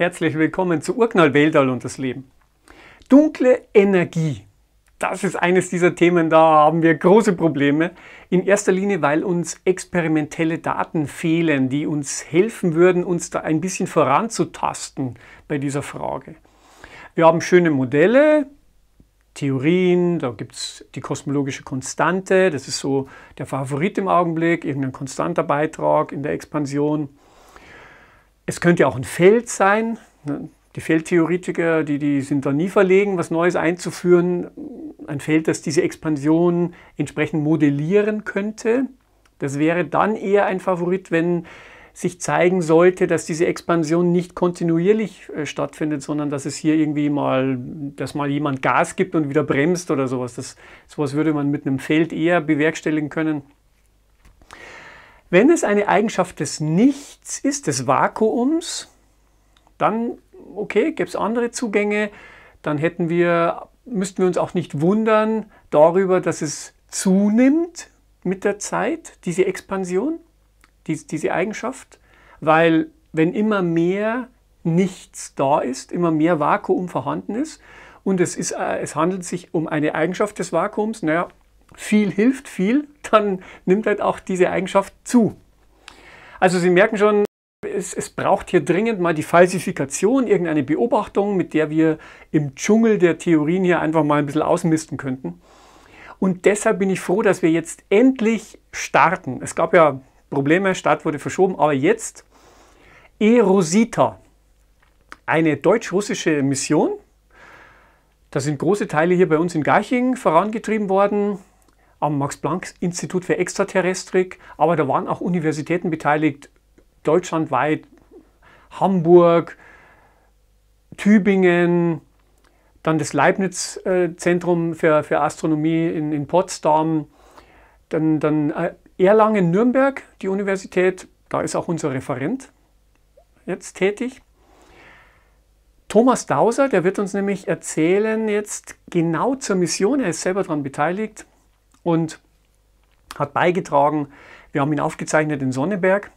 Herzlich willkommen zu Urknall Weltall und das Leben. Dunkle Energie. Das ist eines dieser Themen, da haben wir große Probleme. In erster Linie, weil uns experimentelle Daten fehlen, die uns helfen würden, uns da ein bisschen voranzutasten bei dieser Frage. Wir haben schöne Modelle, Theorien, da gibt es die kosmologische Konstante, das ist so der Favorit im Augenblick, irgendein konstanter Beitrag in der Expansion. Es könnte auch ein Feld sein. Ne? Die Feldtheoretiker, die, die sind da nie verlegen, was Neues einzuführen. Ein Feld, das diese Expansion entsprechend modellieren könnte. Das wäre dann eher ein Favorit, wenn sich zeigen sollte, dass diese Expansion nicht kontinuierlich äh, stattfindet, sondern dass es hier irgendwie mal, dass mal jemand Gas gibt und wieder bremst oder sowas. Das, sowas würde man mit einem Feld eher bewerkstelligen können. Wenn es eine Eigenschaft des Nichts ist, des Vakuums, dann, okay, gäbe es andere Zugänge, dann hätten wir, müssten wir uns auch nicht wundern darüber, dass es zunimmt mit der Zeit, diese Expansion, die, diese Eigenschaft, weil wenn immer mehr nichts da ist, immer mehr Vakuum vorhanden ist und es, ist, äh, es handelt sich um eine Eigenschaft des Vakuums, naja, viel hilft viel, dann nimmt halt auch diese Eigenschaft zu. Also Sie merken schon, es, es, braucht hier dringend mal die Falsifikation, irgendeine Beobachtung, mit der wir im Dschungel der Theorien hier einfach mal ein bisschen ausmisten könnten. Und deshalb bin ich froh, dass wir jetzt endlich starten. Es gab ja Probleme, Start wurde verschoben, aber jetzt Erosita, eine deutsch-russische Mission. Da sind große Teile hier bei uns in Garching vorangetrieben worden am Max-Planck-Institut für Extraterrestrik, aber da waren auch Universitäten beteiligt, deutschlandweit, Hamburg, Tübingen, dann das Leibniz-Zentrum für, für Astronomie in, in Potsdam, dann, dann äh, Erlangen-Nürnberg, die Universität, da ist auch unser Referent jetzt tätig. Thomas Dauser, der wird uns nämlich erzählen jetzt genau zur Mission, er ist selber daran beteiligt, und hat beigetragen. Wir haben ihn aufgezeichnet in Sonneberg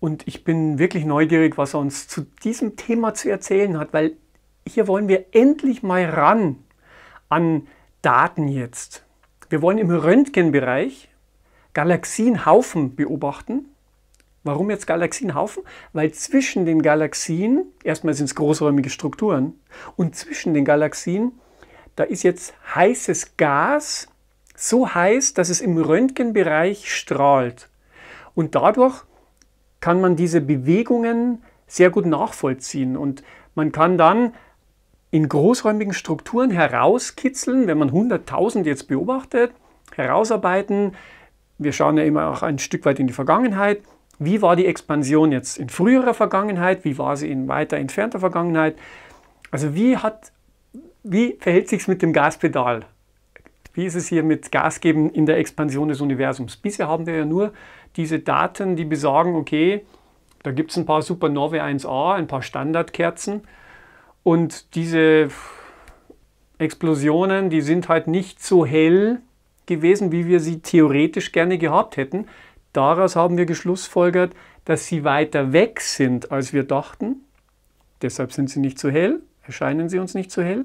und ich bin wirklich neugierig, was er uns zu diesem Thema zu erzählen hat, weil hier wollen wir endlich mal ran an Daten jetzt. Wir wollen im Röntgenbereich Galaxienhaufen beobachten. Warum jetzt Galaxienhaufen? Weil zwischen den Galaxien, erstmal sind es großräumige Strukturen, und zwischen den Galaxien, da ist jetzt heißes Gas, so heiß, dass es im Röntgenbereich strahlt. Und dadurch kann man diese Bewegungen sehr gut nachvollziehen. Und man kann dann in großräumigen Strukturen herauskitzeln, wenn man 100.000 jetzt beobachtet, herausarbeiten. Wir schauen ja immer auch ein Stück weit in die Vergangenheit. Wie war die Expansion jetzt in früherer Vergangenheit? Wie war sie in weiter entfernter Vergangenheit? Also wie, hat, wie verhält sich es mit dem Gaspedal? Wie ist es hier mit Gas geben in der Expansion des Universums? Bisher haben wir ja nur diese Daten, die besagen, okay, da gibt es ein paar Supernovae 1a, ein paar Standardkerzen und diese Explosionen, die sind halt nicht so hell gewesen, wie wir sie theoretisch gerne gehabt hätten. Daraus haben wir geschlussfolgert, dass sie weiter weg sind, als wir dachten. Deshalb sind sie nicht so hell, erscheinen sie uns nicht so hell.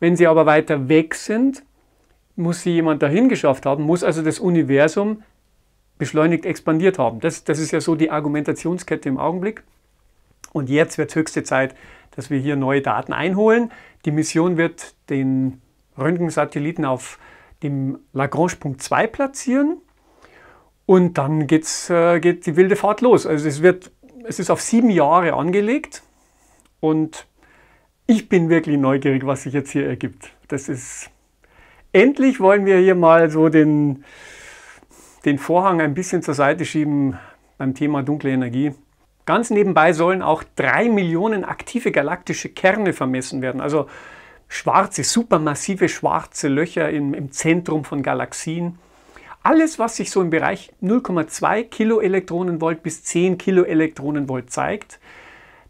Wenn sie aber weiter weg sind, muss sie jemand dahin geschafft haben, muss also das Universum beschleunigt expandiert haben. Das, das ist ja so die Argumentationskette im Augenblick. Und jetzt wird es höchste Zeit, dass wir hier neue Daten einholen. Die Mission wird den Röntgensatelliten auf dem Lagrange-Punkt 2 platzieren. Und dann geht's, äh, geht die wilde Fahrt los. Also es, wird, es ist auf sieben Jahre angelegt. Und ich bin wirklich neugierig, was sich jetzt hier ergibt. Das ist Endlich wollen wir hier mal so den, den Vorhang ein bisschen zur Seite schieben beim Thema dunkle Energie. Ganz nebenbei sollen auch drei Millionen aktive galaktische Kerne vermessen werden. Also schwarze, supermassive schwarze Löcher im, im Zentrum von Galaxien. Alles, was sich so im Bereich 0,2 Kiloelektronenvolt bis 10 Kiloelektronenvolt zeigt,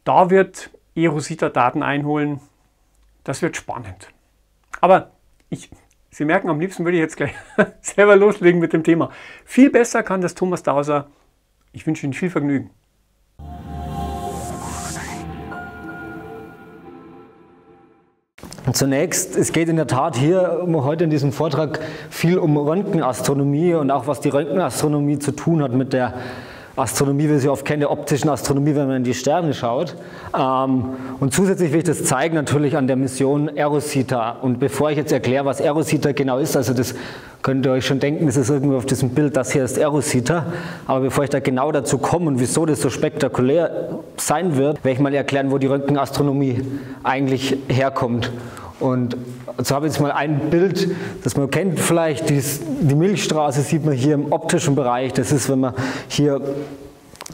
da wird Erosita Daten einholen. Das wird spannend. Aber ich Sie merken, am liebsten würde ich jetzt gleich selber loslegen mit dem Thema. Viel besser kann das Thomas Dauser. Ich wünsche Ihnen viel Vergnügen. Zunächst, es geht in der Tat hier um, heute in diesem Vortrag viel um Röntgenastronomie und auch was die Röntgenastronomie zu tun hat mit der Astronomie, wie sie oft kennen, der optischen Astronomie, wenn man in die Sterne schaut. Ähm, und zusätzlich will ich das zeigen natürlich an der Mission Erosita. Und bevor ich jetzt erkläre, was Erosita genau ist, also das könnt ihr euch schon denken, das ist irgendwo auf diesem Bild, das hier ist Erosita. Aber bevor ich da genau dazu komme und wieso das so spektakulär sein wird, werde ich mal erklären, wo die Röntgenastronomie eigentlich herkommt. Und so habe ich jetzt mal ein Bild, das man kennt vielleicht, die Milchstraße sieht man hier im optischen Bereich. Das ist, wenn man hier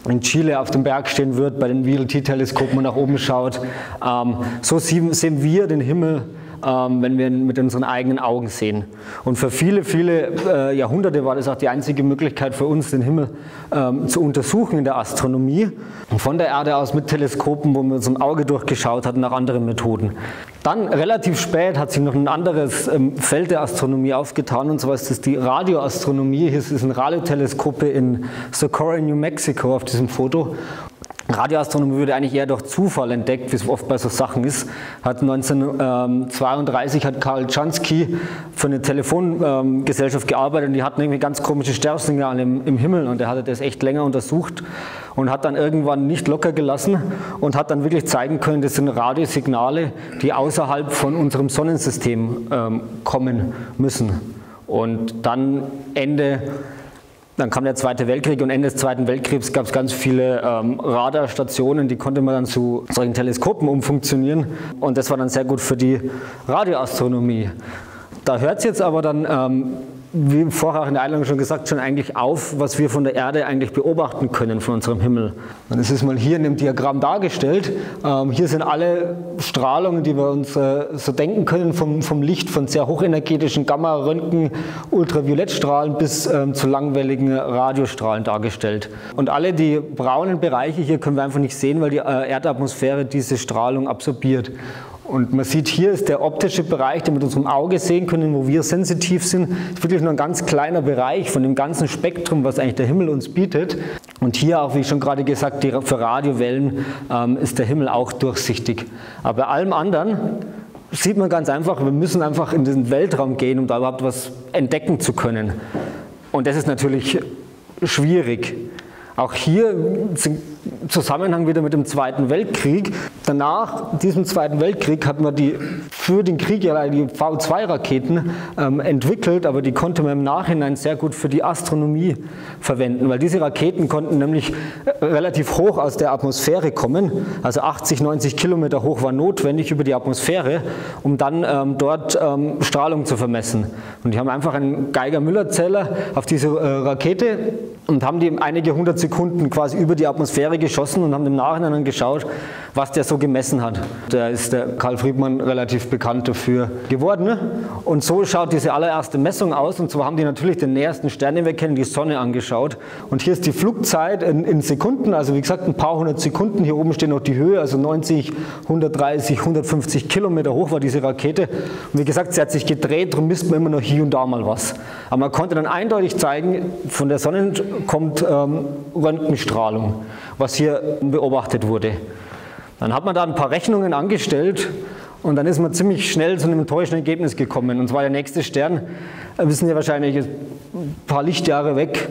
in Chile auf dem Berg stehen wird, bei den VLT-Teleskopen und nach oben schaut. Ähm, so sehen wir den Himmel wenn wir mit unseren eigenen Augen sehen. Und für viele, viele äh, Jahrhunderte war das auch die einzige Möglichkeit für uns, den Himmel ähm, zu untersuchen in der Astronomie. Und von der Erde aus mit Teleskopen, wo wir uns im Auge durchgeschaut hatten, nach anderen Methoden. Dann relativ spät hat sich noch ein anderes ähm, Feld der Astronomie aufgetan, und zwar ist das die Radioastronomie. Hier ein Radioteleskope in Socorro, New Mexico auf diesem Foto. Radioastronomie wurde eigentlich eher durch Zufall entdeckt, wie es oft bei so Sachen ist. Hat 1932 hat Karl Tschansky für eine Telefongesellschaft gearbeitet und die hatten irgendwie ganz komische Sternsignale im, im Himmel und er hatte das echt länger untersucht und hat dann irgendwann nicht locker gelassen und hat dann wirklich zeigen können, das sind Radiosignale, die außerhalb von unserem Sonnensystem ähm, kommen müssen. Und dann Ende dann kam der Zweite Weltkrieg und Ende des Zweiten Weltkriegs gab es ganz viele ähm, Radarstationen, die konnte man dann zu solchen Teleskopen umfunktionieren und das war dann sehr gut für die Radioastronomie. Da hört es jetzt aber dann ähm, wie vorher in der Einladung schon gesagt, schon eigentlich auf, was wir von der Erde eigentlich beobachten können von unserem Himmel. Und das ist mal hier in dem Diagramm dargestellt. Ähm, hier sind alle Strahlungen, die wir uns äh, so denken können, vom, vom Licht von sehr hochenergetischen Gamma, Röntgen, Ultraviolettstrahlen bis ähm, zu langwelligen Radiostrahlen dargestellt. Und alle die braunen Bereiche hier können wir einfach nicht sehen, weil die äh, Erdatmosphäre diese Strahlung absorbiert. Und man sieht hier ist der optische Bereich, den wir mit unserem Auge sehen können, wo wir sensitiv sind, ist wirklich nur ein ganz kleiner Bereich von dem ganzen Spektrum, was eigentlich der Himmel uns bietet. Und hier auch, wie ich schon gerade gesagt, für Radiowellen ähm, ist der Himmel auch durchsichtig. Aber bei allem anderen sieht man ganz einfach, wir müssen einfach in den Weltraum gehen, um da überhaupt was entdecken zu können. Und das ist natürlich schwierig. Auch hier Zusammenhang wieder mit dem Zweiten Weltkrieg. Danach, diesem Zweiten Weltkrieg, hat man die, für den Krieg ja die V2-Raketen ähm, entwickelt, aber die konnte man im Nachhinein sehr gut für die Astronomie verwenden, weil diese Raketen konnten nämlich äh, relativ hoch aus der Atmosphäre kommen, also 80, 90 Kilometer hoch war notwendig über die Atmosphäre, um dann ähm, dort ähm, Strahlung zu vermessen. Und die haben einfach einen Geiger-Müller-Zähler auf diese äh, Rakete und haben die einige hundert Sekunden quasi über die Atmosphäre Atmosphäre geschossen und haben im Nachhinein geschaut, was der so gemessen hat. Da ist der Karl Friedmann relativ bekannt dafür geworden. Ne? Und so schaut diese allererste Messung aus. Und zwar haben die natürlich den nähersten Stern, den wir kennen, die Sonne angeschaut. Und hier ist die Flugzeit in, in Sekunden, also wie gesagt ein paar hundert Sekunden. Hier oben steht noch die Höhe, also 90, 130, 150 Kilometer hoch war diese Rakete. Und wie gesagt, sie hat sich gedreht, darum misst man immer noch hier und da mal was. Aber man konnte dann eindeutig zeigen, von der Sonne kommt ähm, Röntgenstrahlung was hier beobachtet wurde. Dann hat man da ein paar Rechnungen angestellt und dann ist man ziemlich schnell zu einem enttäuschenden Ergebnis gekommen. Und zwar der nächste Stern, wissen Sie wahrscheinlich, ein paar Lichtjahre weg,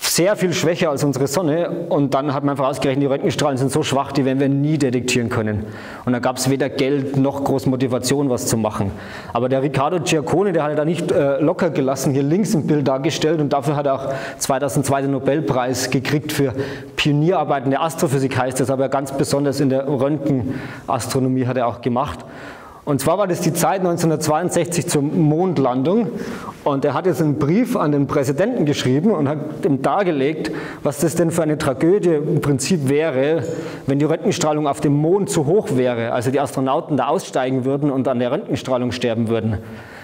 sehr viel schwächer als unsere Sonne und dann hat man einfach ausgerechnet, die Röntgenstrahlen sind so schwach, die werden wir nie detektieren können. Und da gab es weder Geld noch groß Motivation, was zu machen. Aber der Riccardo Giaccone, der hat da nicht äh, locker gelassen, hier links im Bild dargestellt und dafür hat er auch 2002 den Nobelpreis gekriegt für Pionierarbeiten der Astrophysik, heißt das, aber ganz besonders in der Röntgenastronomie hat er auch gemacht. Und zwar war das die Zeit 1962 zur Mondlandung. Und er hat jetzt einen Brief an den Präsidenten geschrieben und hat ihm dargelegt, was das denn für eine Tragödie im Prinzip wäre, wenn die Röntgenstrahlung auf dem Mond zu hoch wäre, also die Astronauten da aussteigen würden und an der Röntgenstrahlung sterben würden.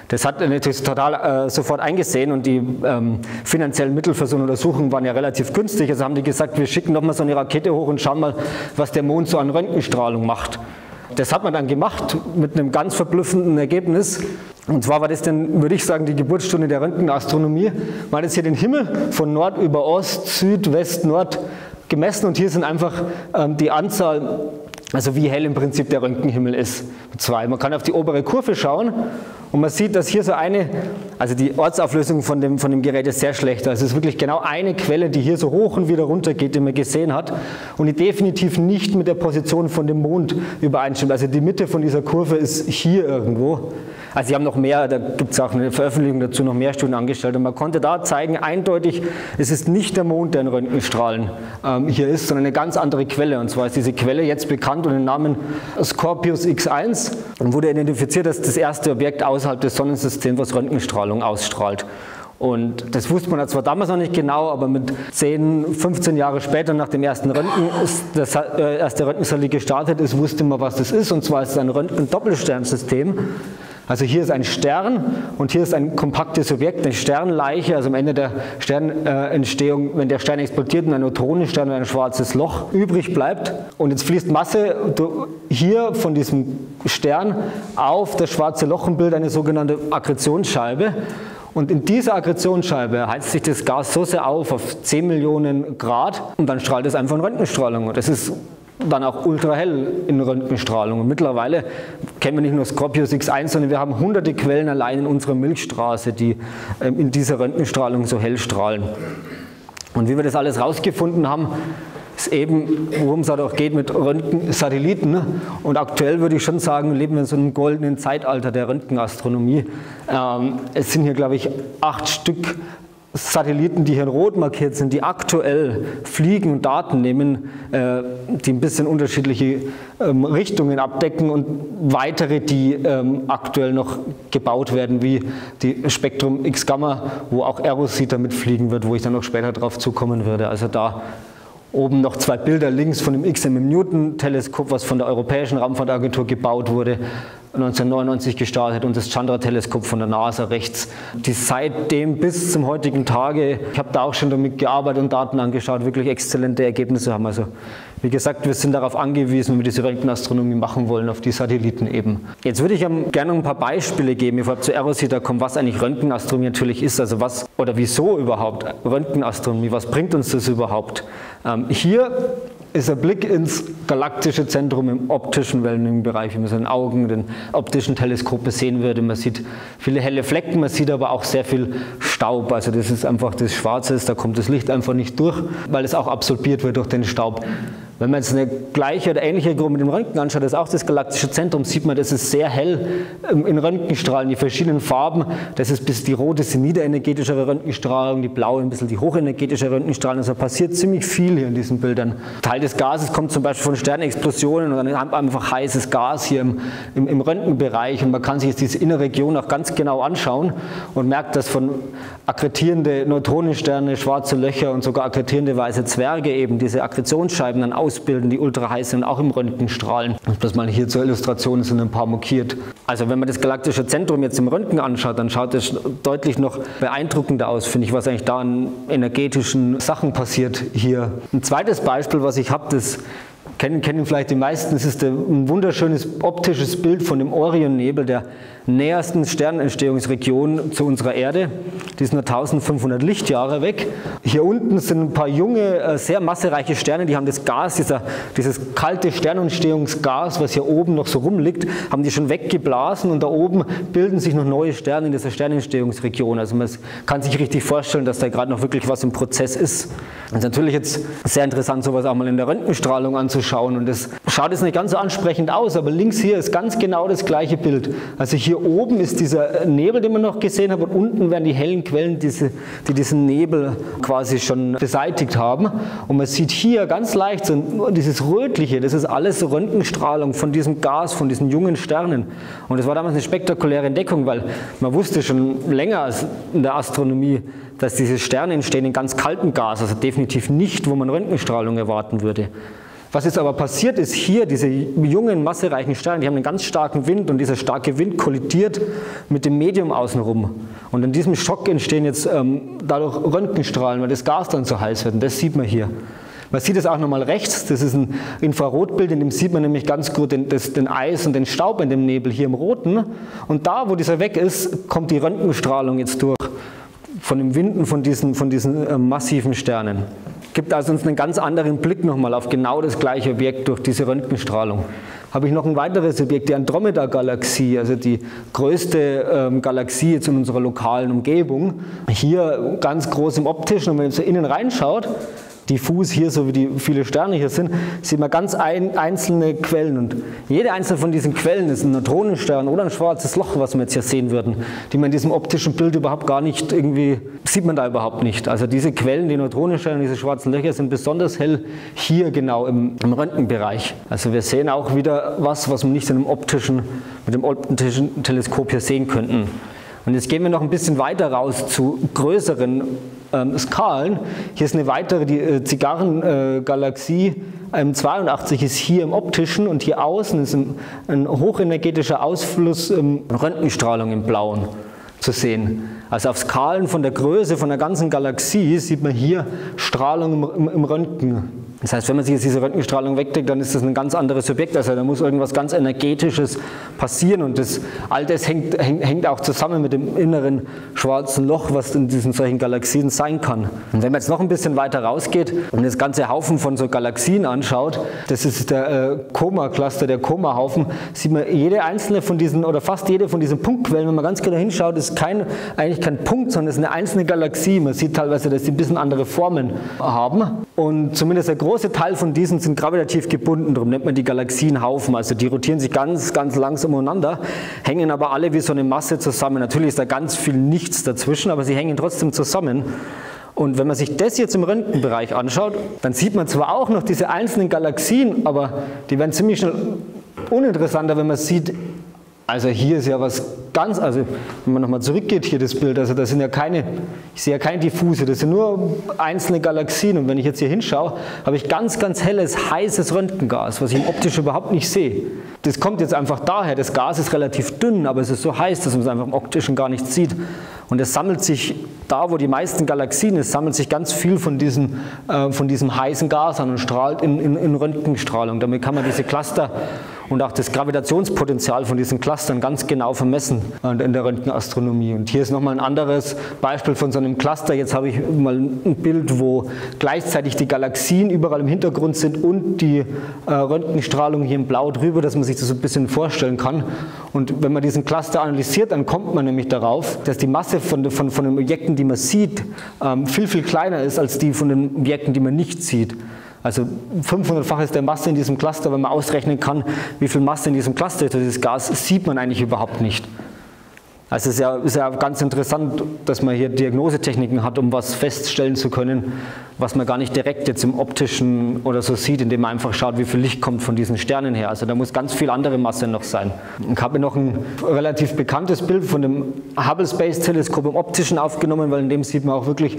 Das hat er natürlich total äh, sofort eingesehen und die ähm, finanziellen Mittel für so eine Untersuchung waren ja relativ günstig. Also haben die gesagt, wir schicken nochmal so eine Rakete hoch und schauen mal, was der Mond so an Röntgenstrahlung macht. Das hat man dann gemacht mit einem ganz verblüffenden Ergebnis. Und zwar war das dann, würde ich sagen, die Geburtsstunde der Röntgenastronomie. Man hat jetzt hier den Himmel von Nord über Ost, Süd, West, Nord gemessen und hier sind einfach ähm, die Anzahl Also wie hell im Prinzip der Röntgenhimmel ist. Zwei. Man kann auf die obere Kurve schauen und man sieht, dass hier so eine, also die Ortsauflösung von dem, von dem Gerät ist sehr schlecht. Also es ist wirklich genau eine Quelle, die hier so hoch und wieder runter geht, die man gesehen hat und die definitiv nicht mit der Position von dem Mond übereinstimmt. Also die Mitte von dieser Kurve ist hier irgendwo. Also sie haben noch mehr, da gibt es auch eine Veröffentlichung dazu, noch mehr Studien angestellt und man konnte da zeigen, eindeutig, es ist nicht der Mond, der in Röntgenstrahlen ähm, hier ist, sondern eine ganz andere Quelle. Und zwar ist diese Quelle jetzt bekannt unter dem Namen Scorpius X1 und wurde identifiziert als das erste Objekt außerhalb des Sonnensystems, was Röntgenstrahlung ausstrahlt. Und das wusste man zwar damals noch nicht genau, aber mit 10, 15 Jahre später nach dem ersten Röntgen, das äh, erste Röntgensatellit gestartet ist, wusste man, was das ist. Und zwar ist es ein Röntgen-Doppelsternsystem. Also hier ist ein Stern und hier ist ein kompaktes Objekt, eine Sternleiche, also am Ende der Sternentstehung, wenn der Stern explodiert und ein Neutronenstern und ein schwarzes Loch übrig bleibt und jetzt fließt Masse hier von diesem Stern auf das schwarze Loch und bildet eine sogenannte Akkretionsscheibe. Und in dieser Akkretionsscheibe heizt sich das Gas so sehr auf, auf 10 Millionen Grad, und dann strahlt es einfach in Röntgenstrahlung. Und das ist dann auch ultrahell in Röntgenstrahlung. Und mittlerweile kennen wir nicht nur Scorpius X1, sondern wir haben hunderte Quellen allein in unserer Milchstraße, die ähm, in dieser Röntgenstrahlung so hell strahlen. Und wie wir das alles rausgefunden haben, ist eben, worum es halt auch geht mit Röntgensatelliten. Ne? Und aktuell würde ich schon sagen, leben wir in so einem goldenen Zeitalter der Röntgenastronomie. Ähm, es sind hier, glaube ich, acht Stück Satelliten, die hier in rot markiert sind, die aktuell fliegen und Daten nehmen, äh, die ein bisschen unterschiedliche ähm, Richtungen abdecken und weitere, die ähm, aktuell noch gebaut werden, wie die Spektrum X-Gamma, wo auch Aerosita mitfliegen wird, wo ich dann noch später drauf zukommen würde. Also da oben noch zwei Bilder links von dem XMM Newton Teleskop, was von der Europäischen Raumfahrtagentur gebaut wurde. 1999 gestartet und das Chandra-Teleskop von der NASA rechts, die seitdem bis zum heutigen Tage, ich habe da auch schon damit gearbeitet und Daten angeschaut, wirklich exzellente Ergebnisse haben. Also wie gesagt, wir sind darauf angewiesen, wenn wir diese Röntgenastronomie machen wollen, auf die Satelliten eben. Jetzt würde ich gerne ein paar Beispiele geben, bevor wir zu Aerosita kommen, was eigentlich Röntgenastronomie natürlich ist, also was oder wieso überhaupt Röntgenastronomie, was bringt uns das überhaupt? Ähm, hier ist ein Blick ins galaktische Zentrum im optischen Wellenlängenbereich, wie man es in den Augen, den optischen Teleskope sehen würde. Man sieht viele helle Flecken, man sieht aber auch sehr viel Staub. Also das ist einfach das Schwarze, da kommt das Licht einfach nicht durch, weil es auch absorbiert wird durch den Staub. Wenn man jetzt eine gleiche oder ähnliche Gruppe mit dem Röntgen anschaut, das ist auch das galaktische Zentrum, sieht man, das ist sehr hell ähm, in Röntgenstrahlen, die verschiedenen Farben. Das ist bis die rote ist die niederenergetischere Röntgenstrahlung, die blaue ein bisschen die hochenergetische Röntgenstrahlung. Also passiert ziemlich viel hier in diesen Bildern. Teil des Gases kommt zum Beispiel von Sternexplosionen und dann einfach heißes Gas hier im, im, im Röntgenbereich und man kann sich jetzt diese innere Region auch ganz genau anschauen und merkt, dass von akkretierende Neutronensterne, schwarze Löcher und sogar akkretierende weiße Zwerge eben diese Akkretionsscheiben dann ausbilden, die ultra heiß sind, auch im Röntgenstrahlen. Das mal hier zur Illustration sind ein paar markiert. Also wenn man das galaktische Zentrum jetzt im Röntgen anschaut, dann schaut es deutlich noch beeindruckender aus, finde ich, was eigentlich da an energetischen Sachen passiert hier. Ein zweites Beispiel, was ich habe, das kennen, kennen vielleicht die meisten, es ist ein wunderschönes optisches Bild von dem Orionnebel, der nähersten Sternentstehungsregion zu unserer Erde. Die ist nur 1500 Lichtjahre weg. Hier unten sind ein paar junge, äh, sehr massereiche Sterne, die haben das Gas, dieser, dieses kalte Sternentstehungsgas, was hier oben noch so rumliegt, haben die schon weggeblasen und da oben bilden sich noch neue Sterne in dieser Sternentstehungsregion. Also man kann sich richtig vorstellen, dass da gerade noch wirklich was im Prozess ist. Es ist natürlich jetzt sehr interessant, sowas auch mal in der Röntgenstrahlung anzuschauen und das schaut jetzt nicht ganz so ansprechend aus, aber links hier ist ganz genau das gleiche Bild. Also hier hier oben ist dieser Nebel, den man noch gesehen hat, und unten werden die hellen Quellen, diese, die diesen Nebel quasi schon beseitigt haben. Und man sieht hier ganz leicht so dieses Rötliche, das ist alles Röntgenstrahlung von diesem Gas, von diesen jungen Sternen. Und das war damals eine spektakuläre Entdeckung, weil man wusste schon länger als in der Astronomie, dass diese Sterne entstehen in ganz kaltem Gas, also definitiv nicht, wo man Röntgenstrahlung erwarten würde. Was jetzt aber passiert ist hier, diese jungen, massereichen Sterne, die haben einen ganz starken Wind und dieser starke Wind kollidiert mit dem Medium außenrum. Und in diesem Schock entstehen jetzt ähm, dadurch Röntgenstrahlen, weil das Gas dann so heiß wird. Und das sieht man hier. Man sieht es auch nochmal rechts, das ist ein Infrarotbild, in dem sieht man nämlich ganz gut den, das, den Eis und den Staub in dem Nebel hier im Roten. Und da, wo dieser weg ist, kommt die Röntgenstrahlung jetzt durch von dem Winden von diesen, von diesen äh, massiven Sternen. Gibt also uns einen ganz anderen Blick nochmal auf genau das gleiche Objekt durch diese Röntgenstrahlung. Habe ich noch ein weiteres Objekt, die Andromeda-Galaxie, also die größte ähm, Galaxie jetzt in unserer lokalen Umgebung. Hier ganz groß im optischen und wenn man so innen reinschaut, diffus hier, so wie die viele Sterne hier sind, sieht man ganz ein, einzelne Quellen. Und jede einzelne von diesen Quellen ist ein Neutronenstern oder ein schwarzes Loch, was wir jetzt hier sehen würden, die man in diesem optischen Bild überhaupt gar nicht irgendwie, sieht man da überhaupt nicht. Also diese Quellen, die Neutronensterne, diese schwarzen Löcher sind besonders hell hier genau im, im Röntgenbereich. Also wir sehen auch wieder was, was wir nicht in einem optischen, mit dem optischen Teleskop hier sehen könnten. Und jetzt gehen wir noch ein bisschen weiter raus zu größeren ähm, Skalen. Hier ist eine weitere, die äh, Zigarrengalaxie ähm, 82 ist hier im optischen und hier außen ist ein, ein hochenergetischer Ausfluss ähm, Röntgenstrahlung im Blauen zu sehen. Also auf Skalen von der Größe von der ganzen Galaxie sieht man hier Strahlung im, im, im Röntgen das heißt, wenn man sich jetzt diese Röntgenstrahlung wegdeckt, dann ist das ein ganz anderes Subjekt. Also da muss irgendwas ganz Energetisches passieren und das, all das hängt, hängt, auch zusammen mit dem inneren schwarzen Loch, was in diesen solchen Galaxien sein kann. Und wenn man jetzt noch ein bisschen weiter rausgeht und das ganze Haufen von so Galaxien anschaut, das ist der äh, Koma-Cluster, der Koma-Haufen, sieht man jede einzelne von diesen oder fast jede von diesen Punktquellen, wenn man ganz genau hinschaut, ist kein, eigentlich kein Punkt, sondern es ist eine einzelne Galaxie. Man sieht teilweise, dass die ein bisschen andere Formen haben und zumindest der große große Teil von diesen sind gravitativ gebunden, darum nennt man die Galaxienhaufen. Also die rotieren sich ganz, ganz langsam umeinander, hängen aber alle wie so eine Masse zusammen. Natürlich ist da ganz viel Nichts dazwischen, aber sie hängen trotzdem zusammen. Und wenn man sich das jetzt im Röntgenbereich anschaut, dann sieht man zwar auch noch diese einzelnen Galaxien, aber die werden ziemlich schnell uninteressanter, wenn man sieht, also hier ist ja was ganz, also wenn man nochmal zurückgeht hier das Bild, also das sind ja keine, ich sehe ja keine diffuse, das sind nur einzelne Galaxien und wenn ich jetzt hier hinschaue, habe ich ganz, ganz helles, heißes Röntgengas, was ich im optisch überhaupt nicht sehe. Das kommt jetzt einfach daher, das Gas ist relativ dünn, aber es ist so heiß, dass man es einfach im optischen gar nicht sieht. Und es sammelt sich da, wo die meisten Galaxien ist, sammelt sich ganz viel von diesem, äh, von diesem heißen Gas an und strahlt in, in, in Röntgenstrahlung. Damit kann man diese Cluster und auch das Gravitationspotenzial von diesen Clustern ganz genau vermessen in der Röntgenastronomie. Und hier ist nochmal ein anderes Beispiel von so einem Cluster. Jetzt habe ich mal ein Bild, wo gleichzeitig die Galaxien überall im Hintergrund sind und die äh, Röntgenstrahlung hier in Blau drüber, dass man sich das so ein bisschen vorstellen kann. Und wenn man diesen Cluster analysiert, dann kommt man nämlich darauf, dass die Masse von, von, von den Objekten, die man sieht, ähm, viel, viel kleiner ist als die von den Objekten, die man nicht sieht. Also 500-fach ist der Masse in diesem Cluster, wenn man ausrechnen kann, wie viel Masse in diesem Cluster ist. Dieses Gas sieht man eigentlich überhaupt nicht. Also es ist ja, ist ja ganz interessant, dass man hier Diagnosetechniken hat, um was feststellen zu können, was man gar nicht direkt jetzt im optischen oder so sieht, indem man einfach schaut, wie viel Licht kommt von diesen Sternen her. Also da muss ganz viel andere Masse noch sein. Ich habe noch ein relativ bekanntes Bild von dem Hubble Space Teleskop im optischen aufgenommen, weil in dem sieht man auch wirklich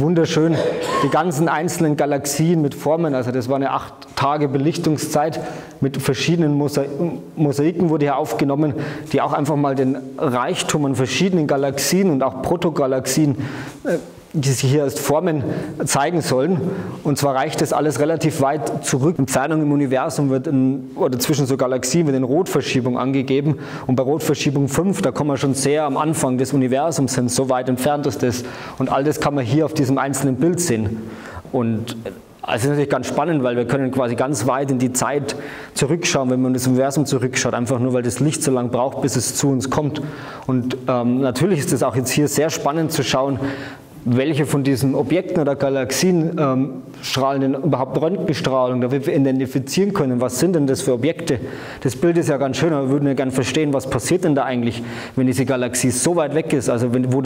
wunderschön die ganzen einzelnen Galaxien mit Formen. Also das war eine acht Tage Belichtungszeit mit verschiedenen Mosaiken wurde hier aufgenommen, die auch einfach mal den Reichtum an verschiedenen Galaxien und auch Protogalaxien äh, die sich hier als Formen zeigen sollen. Und zwar reicht das alles relativ weit zurück. Entfernung im Universum wird in, oder zwischen so Galaxien wird in Rotverschiebung angegeben. Und bei Rotverschiebung 5, da kommen wir schon sehr am Anfang des Universums hin, so weit entfernt ist das. Und all das kann man hier auf diesem einzelnen Bild sehen. Und also das ist natürlich ganz spannend, weil wir können quasi ganz weit in die Zeit zurückschauen, wenn man das Universum zurückschaut, einfach nur weil das Licht so lange braucht, bis es zu uns kommt. Und ähm, natürlich ist es auch jetzt hier sehr spannend zu schauen, welche von diesen Objekten oder Galaxien ähm, strahlen denn überhaupt Röntgenstrahlung, damit wir identifizieren können, was sind denn das für Objekte. Das Bild ist ja ganz schön, aber wir würden ja gerne verstehen, was passiert denn da eigentlich, wenn diese Galaxie so weit weg ist, also wenn, wo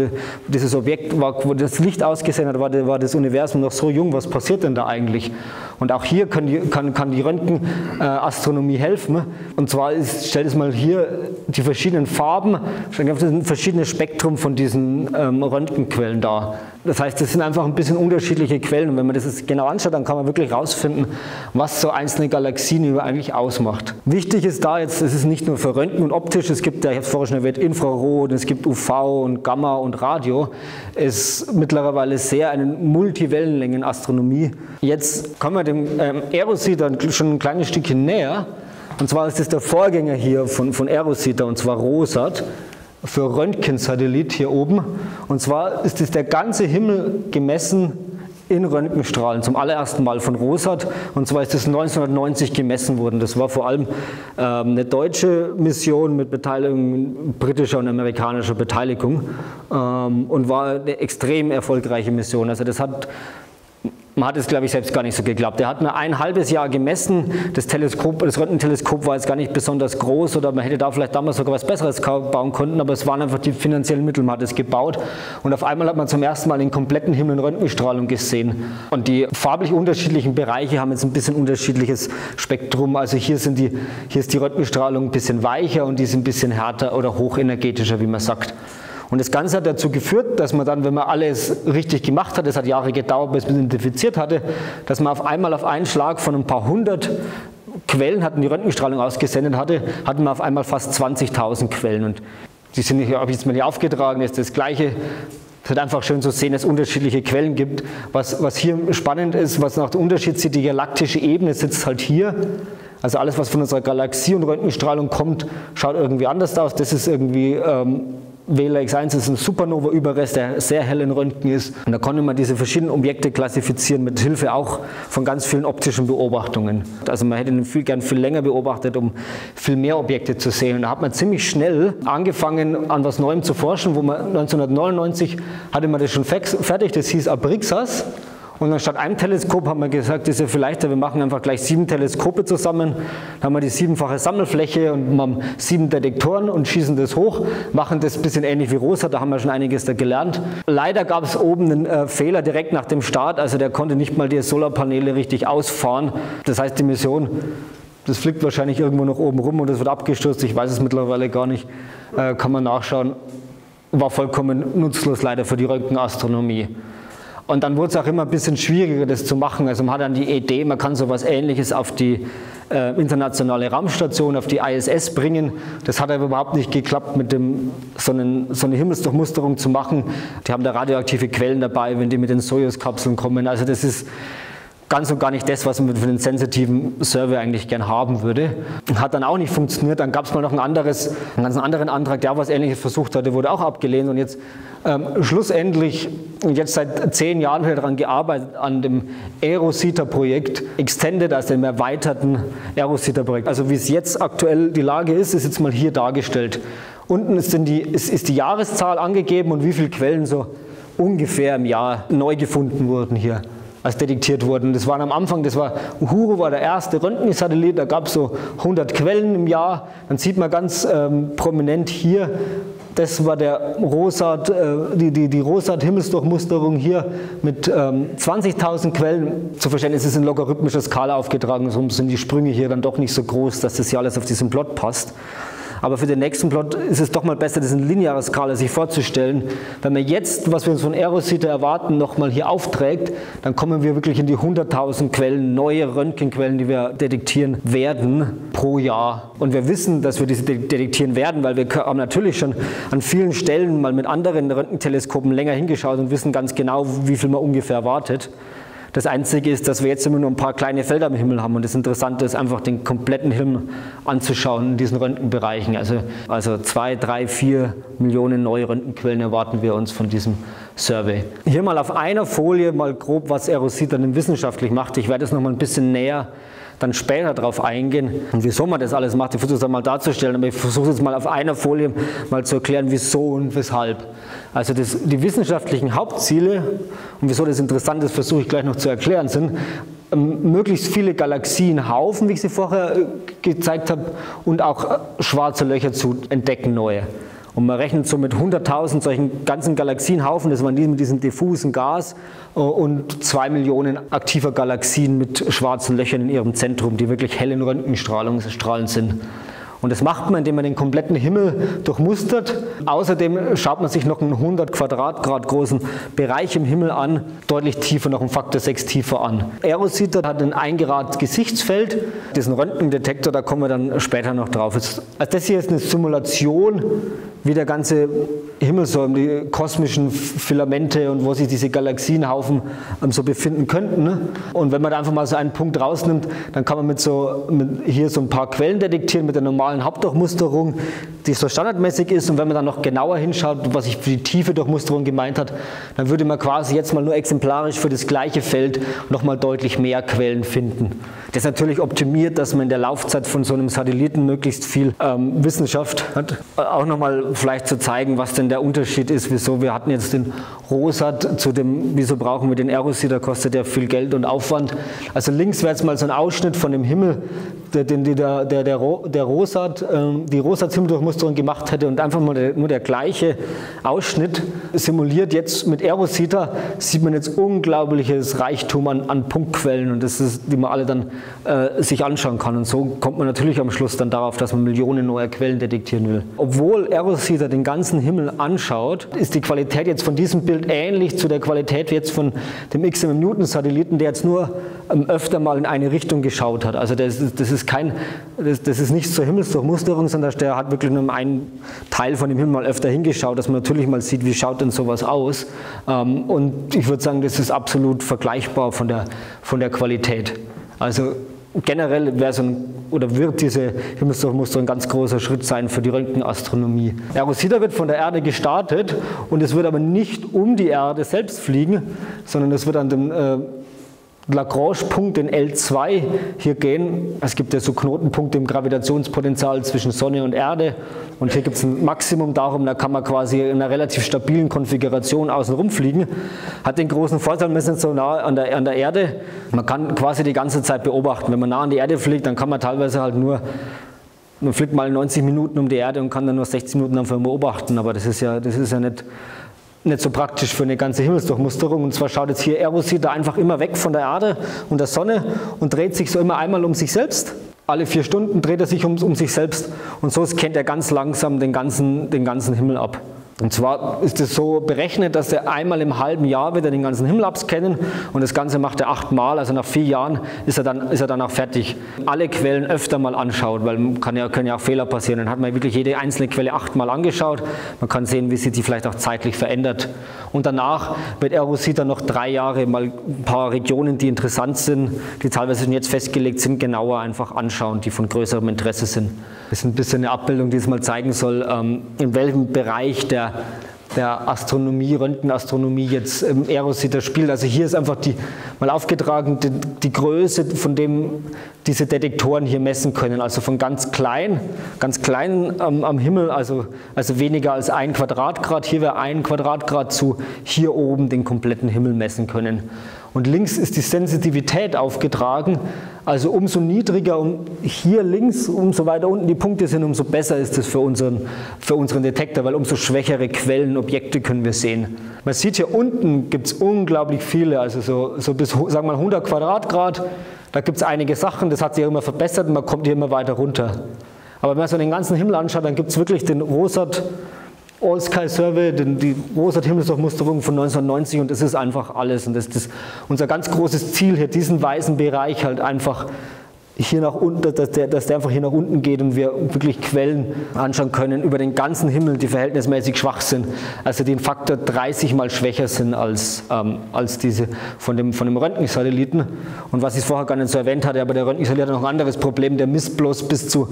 dieses Objekt war, wo das Licht ausgesehen hat, war, war, das Universum noch so jung, was passiert denn da eigentlich? Und auch hier kann die, kann, kann die Röntgenastronomie äh, helfen, und zwar ist, stellt es mal hier die verschiedenen Farben, ein verschiedenes Spektrum von diesen ähm, Röntgenquellen dar. Das heißt, das sind einfach ein bisschen unterschiedliche Quellen. Und wenn man das jetzt genau anschaut, dann kann man wirklich herausfinden, was so einzelne Galaxien eigentlich ausmacht. Wichtig ist da jetzt, es ist nicht nur für Röntgen und optisch, es gibt ja, ich habe es vorher schon erwähnt, Infrarot, es gibt UV und Gamma und Radio. Es ist mittlerweile sehr eine Multiwellenlängenastronomie. Jetzt kommen wir dem ähm, Aerosita schon ein kleines Stückchen näher. Und zwar ist das der Vorgänger hier von, von Aerosita, und zwar ROSAT für Röntgensatellit hier oben. Und zwar ist es der ganze Himmel gemessen in Röntgenstrahlen zum allerersten Mal von Rosat. Und zwar ist das 1990 gemessen worden. Das war vor allem ähm, eine deutsche Mission mit Beteiligung britischer und amerikanischer Beteiligung ähm, und war eine extrem erfolgreiche Mission. Also das hat man hat es, glaube ich, selbst gar nicht so geglaubt. Er hat nur ein halbes Jahr gemessen. Das, Teleskop, das Röntgenteleskop war jetzt gar nicht besonders groß oder man hätte da vielleicht damals sogar was Besseres bauen können, aber es waren einfach die finanziellen Mittel. Man hat es gebaut und auf einmal hat man zum ersten Mal den kompletten Himmel in Röntgenstrahlung gesehen. Und die farblich unterschiedlichen Bereiche haben jetzt ein bisschen unterschiedliches Spektrum. Also hier, sind die, hier ist die Röntgenstrahlung ein bisschen weicher und die ist ein bisschen härter oder hochenergetischer, wie man sagt. Und das Ganze hat dazu geführt, dass man dann, wenn man alles richtig gemacht hat, es hat Jahre gedauert, bis man identifiziert hatte, dass man auf einmal auf einen Schlag von ein paar hundert Quellen hatten, die Röntgenstrahlung ausgesendet hatte, hatten wir auf einmal fast 20.000 Quellen. Und die sind nicht, ich jetzt mal hier aufgetragen, ist das Gleiche. Es ist einfach schön zu sehen, dass es unterschiedliche Quellen gibt. Was, was hier spannend ist, was nach dem Unterschied sieht, die galaktische Ebene sitzt halt hier. Also alles, was von unserer Galaxie und Röntgenstrahlung kommt, schaut irgendwie anders aus. Das ist irgendwie ähm, Wähler X1 ist ein Supernova-Überrest, der sehr hell in Röntgen ist. Und da konnte man diese verschiedenen Objekte klassifizieren mit Hilfe auch von ganz vielen optischen Beobachtungen. Also man hätte ihn viel, gern viel länger beobachtet, um viel mehr Objekte zu sehen. Und da hat man ziemlich schnell angefangen, an was Neuem zu forschen, wo man 1999 hatte man das schon fertig, das hieß Abrixas. Und anstatt einem Teleskop haben wir gesagt, das ist ja vielleicht, wir machen einfach gleich sieben Teleskope zusammen. Dann haben wir die siebenfache Sammelfläche und haben sieben Detektoren und schießen das hoch, machen das ein bisschen ähnlich wie Rosa, da haben wir schon einiges da gelernt. Leider gab es oben einen äh, Fehler direkt nach dem Start, also der konnte nicht mal die Solarpaneele richtig ausfahren. Das heißt, die Mission das fliegt wahrscheinlich irgendwo noch oben rum und es wird abgestürzt. Ich weiß es mittlerweile gar nicht. Äh, kann man nachschauen. War vollkommen nutzlos leider für die Röntgenastronomie. Und dann wurde es auch immer ein bisschen schwieriger, das zu machen. Also man hat dann die Idee, man kann so etwas Ähnliches auf die äh, internationale Raumstation, auf die ISS bringen. Das hat aber überhaupt nicht geklappt, mit dem, so, einen, so eine Himmelsdurchmusterung zu machen. Die haben da radioaktive Quellen dabei, wenn die mit den Soyuz-Kapseln kommen. Also das ist ganz und gar nicht das, was man für einen sensitiven Server eigentlich gern haben würde. Hat dann auch nicht funktioniert. Dann gab es mal noch ein anderes, einen ganz anderen Antrag, der auch was Ähnliches versucht hatte, wurde auch abgelehnt. Und jetzt ähm, schlussendlich, jetzt seit zehn Jahren wieder daran gearbeitet, an dem Aerosita-Projekt, Extended, also dem erweiterten Aerosita-Projekt. Also wie es jetzt aktuell die Lage ist, ist jetzt mal hier dargestellt. Unten ist, die, ist, ist die Jahreszahl angegeben und wie viele Quellen so ungefähr im Jahr neu gefunden wurden hier als detektiert wurden. Das waren am Anfang, das war, Uhuru war der erste Röntgensatellit, da gab es so 100 Quellen im Jahr. Dann sieht man ganz ähm, prominent hier, das war der Rosat, äh, die, die, die Rosat-Himmelsdurchmusterung hier mit ähm, 20.000 Quellen. Zu Verständnis ist in logarithmischer Skala aufgetragen, so sind die Sprünge hier dann doch nicht so groß, dass das hier alles auf diesen Plot passt. Aber für den nächsten Plot ist es doch mal besser, das in linearer Skala sich vorzustellen. Wenn man jetzt, was wir uns von Aerosita erwarten, nochmal hier aufträgt, dann kommen wir wirklich in die 100.000 Quellen, neue Röntgenquellen, die wir detektieren werden pro Jahr. Und wir wissen, dass wir diese detektieren werden, weil wir haben natürlich schon an vielen Stellen mal mit anderen Röntgenteleskopen länger hingeschaut und wissen ganz genau, wie viel man ungefähr erwartet. Das Einzige ist, dass wir jetzt immer nur ein paar kleine Felder am Himmel haben und das Interessante ist einfach den kompletten Himmel anzuschauen in diesen Röntgenbereichen. Also, also zwei, drei, vier Millionen neue Röntgenquellen erwarten wir uns von diesem Survey. Hier mal auf einer Folie mal grob, was Aerosit dann wissenschaftlich macht. Ich werde es noch mal ein bisschen näher dann später darauf eingehen, wieso man das alles macht. Ich versuche es einmal darzustellen, aber ich versuche es jetzt mal auf einer Folie mal zu erklären, wieso und weshalb. Also das, die wissenschaftlichen Hauptziele und wieso das interessant ist, versuche ich gleich noch zu erklären, sind ähm, möglichst viele Galaxienhaufen, wie ich sie vorher äh, gezeigt habe, und auch äh, schwarze Löcher zu entdecken, neue. Und man rechnet so mit 100.000 solchen ganzen Galaxienhaufen, das waren die mit diesem diffusen Gas, äh, und zwei Millionen aktiver Galaxien mit schwarzen Löchern in ihrem Zentrum, die wirklich hell in Röntgenstrahlung sind. Und das macht man, indem man den kompletten Himmel durchmustert. Außerdem schaut man sich noch einen 100 Quadratgrad großen Bereich im Himmel an, deutlich tiefer, noch einen Faktor 6 tiefer an. Aerosita hat ein 1 Grad Gesichtsfeld. Diesen Röntgendetektor, da kommen wir dann später noch drauf. Also das hier ist eine Simulation wie der ganze Himmel so, die kosmischen Filamente und wo sich diese Galaxienhaufen ähm, so befinden könnten. Ne? Und wenn man da einfach mal so einen Punkt rausnimmt, dann kann man mit so mit hier so ein paar Quellen detektieren mit der normalen Hauptdurchmusterung, die so standardmäßig ist. Und wenn man dann noch genauer hinschaut, was ich für die tiefe Durchmusterung gemeint hat, dann würde man quasi jetzt mal nur exemplarisch für das gleiche Feld nochmal deutlich mehr Quellen finden. Das ist natürlich optimiert, dass man in der Laufzeit von so einem Satelliten möglichst viel ähm, Wissenschaft hat. Auch nochmal vielleicht zu zeigen, was denn der Unterschied ist, wieso wir hatten jetzt den Rosat zu dem, wieso brauchen wir den Aerosy, da kostet ja viel Geld und Aufwand. Also links wäre jetzt mal so ein Ausschnitt von dem Himmel, den der, der, der, der Rosat, ähm, die Rosat-Himmeldurchmusterung gemacht hätte und einfach mal der, nur der gleiche Ausschnitt simuliert. Jetzt mit Aerosita sieht man jetzt unglaubliches Reichtum an, an Punktquellen und das ist, die man alle dann äh, sich anschauen kann. Und so kommt man natürlich am Schluss dann darauf, dass man Millionen neuer Quellen detektieren will. Obwohl Aerosita den ganzen Himmel anschaut, ist die Qualität jetzt von diesem Bild ähnlich zu der Qualität jetzt von dem XMM Newton Satelliten, der jetzt nur ähm, öfter mal in eine Richtung geschaut hat. Also das ist, das ist kein, das, das ist nicht zur Himmelsdurchmusterung, sondern der hat wirklich nur einen Teil von dem Himmel mal öfter hingeschaut, dass man natürlich mal sieht, wie schaut denn sowas aus. Ähm, und ich würde sagen, das ist absolut vergleichbar von der, von der Qualität. Also generell wäre so ein, oder wird diese Himmelsdurchmuster ein ganz großer Schritt sein für die Röntgenastronomie. Rosita wird von der Erde gestartet und es wird aber nicht um die Erde selbst fliegen, sondern es wird an dem äh, Lagrange-Punkt in L2 hier gehen. Es gibt ja so Knotenpunkte im Gravitationspotenzial zwischen Sonne und Erde und hier gibt es ein Maximum darum, da kann man quasi in einer relativ stabilen Konfiguration außen rumfliegen. Hat den großen Vorteil, wir sind so nah an der, an der Erde, man kann quasi die ganze Zeit beobachten. Wenn man nah an die Erde fliegt, dann kann man teilweise halt nur man fliegt mal 90 Minuten um die Erde und kann dann nur 60 Minuten einfach beobachten, aber das ist ja, das ist ja nicht nicht so praktisch für eine ganze Himmelsdurchmusterung. Und zwar schaut jetzt hier Erosita einfach immer weg von der Erde und der Sonne und dreht sich so immer einmal um sich selbst. Alle vier Stunden dreht er sich um, um sich selbst und so scannt er ganz langsam den ganzen, den ganzen Himmel ab. Und zwar ist es so berechnet, dass er einmal im halben Jahr wieder den ganzen Himmel abscannen und das Ganze macht er achtmal, also nach vier Jahren ist er dann, ist er dann auch fertig. Alle Quellen öfter mal anschaut, weil kann ja, können ja auch Fehler passieren. Dann hat man wirklich jede einzelne Quelle achtmal angeschaut. Man kann sehen, wie sich die vielleicht auch zeitlich verändert. Und danach wird Erosita noch drei Jahre mal ein paar Regionen, die interessant sind, die teilweise schon jetzt festgelegt sind, genauer einfach anschauen, die von größerem Interesse sind. Das ist ein bisschen eine Abbildung, die es mal zeigen soll, ähm, in welchem Bereich der, der Astronomie, Röntgenastronomie jetzt ähm, Aerosita spielt. Also hier ist einfach die, mal aufgetragen die, die Größe, von dem diese Detektoren hier messen können. Also von ganz klein, ganz klein ähm, am Himmel, also, also weniger als ein Quadratgrad. Hier wäre ein Quadratgrad zu hier oben den kompletten Himmel messen können. Und links ist die Sensitivität aufgetragen. Also umso niedriger und hier links, umso weiter unten die Punkte sind, umso besser ist es für unseren, für unseren Detektor, weil umso schwächere Quellen, Objekte können wir sehen. Man sieht hier unten gibt es unglaublich viele, also so, so bis sagen wir mal 100 Quadratgrad. Da gibt es einige Sachen, das hat sich immer verbessert und man kommt hier immer weiter runter. Aber wenn man so den ganzen Himmel anschaut, dann gibt es wirklich den Rosat All Sky Survey, die große Himmelsdurchmusterung von 1990 und das ist einfach alles. Und das ist unser ganz großes Ziel hier, diesen weißen Bereich halt einfach hier nach unten, dass der, dass der einfach hier nach unten geht und wir wirklich Quellen anschauen können über den ganzen Himmel, die verhältnismäßig schwach sind, also einen Faktor 30 mal schwächer sind als, ähm, als diese von dem, von dem Röntgensatelliten. Und was ich vorher gar nicht so erwähnt hatte, aber der Röntgensatellit hat noch ein anderes Problem, der misst bloß bis zu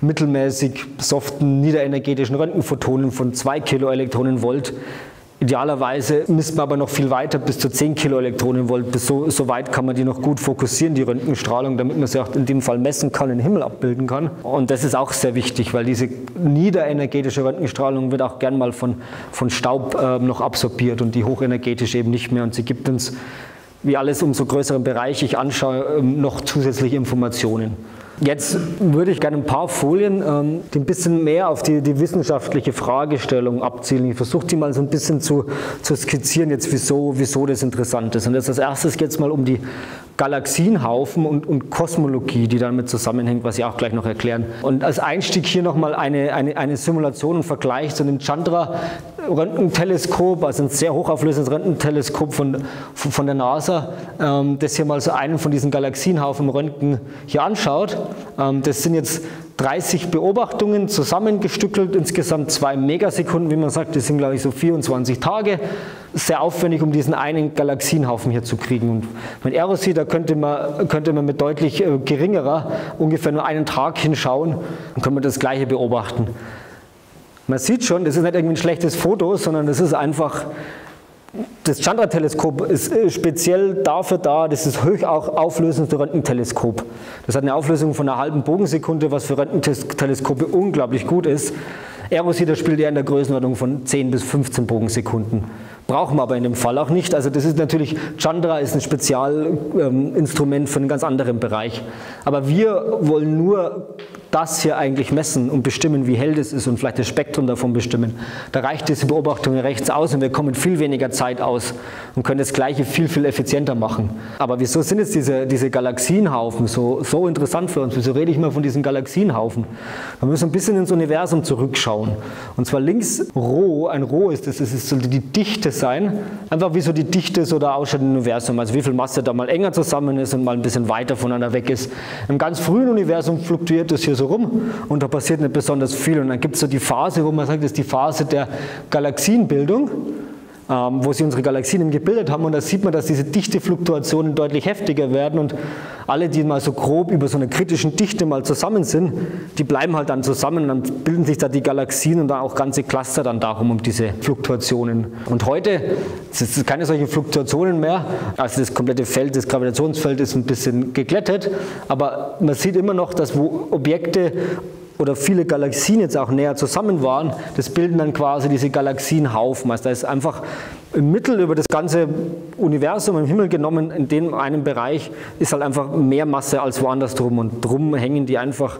mittelmäßig soften niederenergetischen Röntgenphotonen von 2 Kiloelektronenvolt. Idealerweise misst man aber noch viel weiter, bis zu 10 Kiloelektronenvolt. Bis so, so weit kann man die noch gut fokussieren, die Röntgenstrahlung, damit man sie auch in dem Fall messen kann, den Himmel abbilden kann. Und das ist auch sehr wichtig, weil diese niederenergetische Röntgenstrahlung wird auch gern mal von, von Staub äh, noch absorbiert und die hochenergetische eben nicht mehr. Und sie gibt uns, wie alles umso größeren Bereich ich anschaue, ähm, noch zusätzliche Informationen. Jetzt würde ich gerne ein paar Folien, ähm, die ein bisschen mehr auf die, die wissenschaftliche Fragestellung abzielen. Ich versuche die mal so ein bisschen zu, zu skizzieren, jetzt wieso, wieso das interessant ist. Und jetzt als erstes geht es mal um die Galaxienhaufen und, und Kosmologie, die damit zusammenhängt, was ich auch gleich noch erklären. Und als Einstieg hier nochmal eine, eine, eine Simulation und Vergleich zu dem Chandra Röntgenteleskop, also ein sehr hochauflösendes Röntgenteleskop von, von der NASA, ähm, das hier mal so einen von diesen Galaxienhaufen Röntgen hier anschaut. Ähm, das sind jetzt 30 Beobachtungen zusammengestückelt, insgesamt zwei Megasekunden, wie man sagt, das sind glaube ich so 24 Tage. Sehr aufwendig, um diesen einen Galaxienhaufen hier zu kriegen. Und mit Aerosi, da könnte man, könnte man mit deutlich äh, geringerer, ungefähr nur einen Tag hinschauen, dann können wir das gleiche beobachten. Man sieht schon, das ist nicht irgendwie ein schlechtes Foto, sondern das ist einfach das Chandra-Teleskop ist äh, speziell dafür da, das ist hochauflösendste Röntgenteleskop. Das hat eine Auflösung von einer halben Bogensekunde, was für Röntgenteleskope unglaublich gut ist. Aerosida spielt eher in der Größenordnung von 10 bis 15 Bogensekunden. Brauchen wir aber in dem Fall auch nicht. Also das ist natürlich, Chandra ist ein Spezialinstrument ähm, für einen ganz anderen Bereich. Aber wir wollen nur das hier eigentlich messen und bestimmen, wie hell das ist und vielleicht das Spektrum davon bestimmen. Da reicht diese Beobachtung rechts aus und wir kommen viel weniger Zeit aus und können das Gleiche viel, viel effizienter machen. Aber wieso sind jetzt diese, diese Galaxienhaufen so, so interessant für uns? Wieso rede ich mal von diesen Galaxienhaufen? Wir müssen ein bisschen ins Universum zurückschauen. Und zwar links Rho, ein Rho ist das, das ist so die Dichte sein, einfach wie so die Dichte so da ausschaut im Universum, also wie viel Masse da mal enger zusammen ist und mal ein bisschen weiter voneinander weg ist. Im ganz frühen Universum fluktuiert das hier so rum und da passiert nicht besonders viel. Und dann gibt es so die Phase, wo man sagt, das ist die Phase der Galaxienbildung. Ähm, wo sie unsere Galaxien gebildet haben. Und da sieht man, dass diese Dichtefluktuationen deutlich heftiger werden und alle, die mal so grob über so einer kritischen Dichte mal zusammen sind, die bleiben halt dann zusammen und dann bilden sich da die Galaxien und dann auch ganze Cluster dann darum um diese Fluktuationen. Und heute sind es keine solchen Fluktuationen mehr. Also das komplette Feld, das Gravitationsfeld ist ein bisschen geglättet, aber man sieht immer noch, dass wo Objekte oder viele Galaxien jetzt auch näher zusammen waren, das bilden dann quasi diese Galaxienhaufen. Also da ist einfach im Mittel über das ganze Universum im Himmel genommen, in dem einen Bereich ist halt einfach mehr Masse als woanders drum und drum hängen die einfach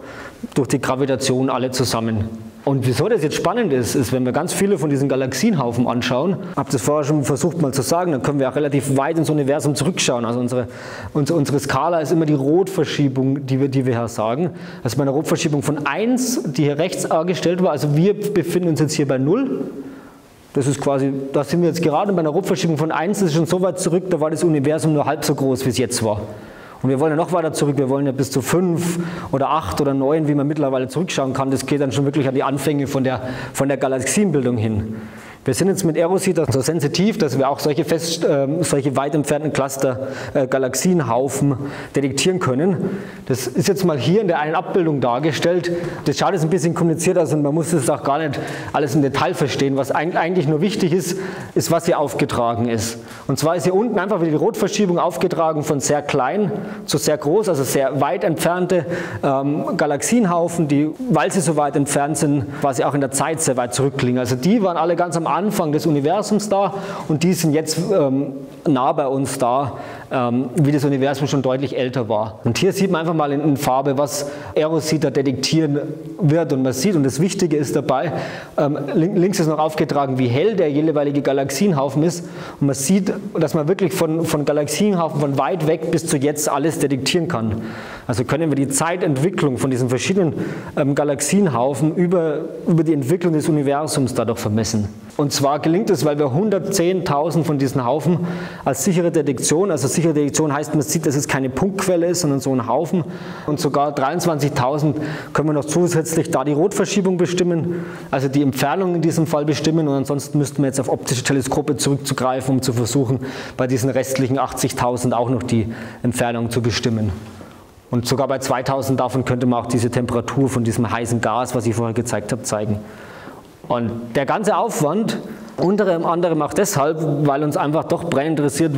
durch die Gravitation alle zusammen. Und wieso das jetzt spannend ist, ist, wenn wir ganz viele von diesen Galaxienhaufen anschauen, habe das vorher schon versucht mal zu sagen, dann können wir auch relativ weit ins Universum zurückschauen. Also unsere, unsere, unsere Skala ist immer die Rotverschiebung, die wir, die wir hier sagen. Also bei einer Rotverschiebung von 1, die hier rechts dargestellt war, also wir befinden uns jetzt hier bei 0. Das ist quasi, da sind wir jetzt gerade bei einer Rotverschiebung von 1, das ist schon so weit zurück, da war das Universum nur halb so groß, wie es jetzt war. Und wir wollen ja noch weiter zurück, wir wollen ja bis zu fünf oder acht oder neun, wie man mittlerweile zurückschauen kann. Das geht dann schon wirklich an die Anfänge von der, von der Galaxienbildung hin. Wir sind jetzt mit Aerosita so sensitiv, dass wir auch solche, fest, äh, solche weit entfernten Cluster äh, Galaxienhaufen detektieren können. Das ist jetzt mal hier in der einen Abbildung dargestellt. Das schaut jetzt ein bisschen kompliziert aus und man muss es auch gar nicht alles im Detail verstehen. Was eigentlich nur wichtig ist, ist, was hier aufgetragen ist. Und zwar ist hier unten einfach wieder die Rotverschiebung aufgetragen von sehr klein zu sehr groß, also sehr weit entfernte ähm, Galaxienhaufen, die, weil sie so weit entfernt sind, quasi auch in der Zeit sehr weit zurückliegen. Also die waren alle ganz am Anfang des Universums da und die sind jetzt ähm, nah bei uns da, ähm, wie das Universum schon deutlich älter war. Und hier sieht man einfach mal in, in Farbe, was Aerosita detektieren wird und man sieht, und das Wichtige ist dabei, ähm, links ist noch aufgetragen, wie hell der jeweilige Galaxienhaufen ist und man sieht, dass man wirklich von, von Galaxienhaufen von weit weg bis zu jetzt alles detektieren kann. Also können wir die Zeitentwicklung von diesen verschiedenen ähm, Galaxienhaufen über, über die Entwicklung des Universums dadurch vermessen. Und zwar gelingt es, weil wir 110.000 von diesen Haufen als sichere Detektion, also sichere Detektion heißt, man sieht, dass es keine Punktquelle ist, sondern so ein Haufen. Und sogar 23.000 können wir noch zusätzlich da die Rotverschiebung bestimmen, also die Entfernung in diesem Fall bestimmen. Und ansonsten müssten wir jetzt auf optische Teleskope zurückzugreifen, um zu versuchen, bei diesen restlichen 80.000 auch noch die Entfernung zu bestimmen. Und sogar bei 2000 davon könnte man auch diese Temperatur von diesem heißen Gas, was ich vorher gezeigt habe, zeigen. Und der ganze Aufwand, unter anderem auch deshalb, weil uns einfach doch brennend interessiert,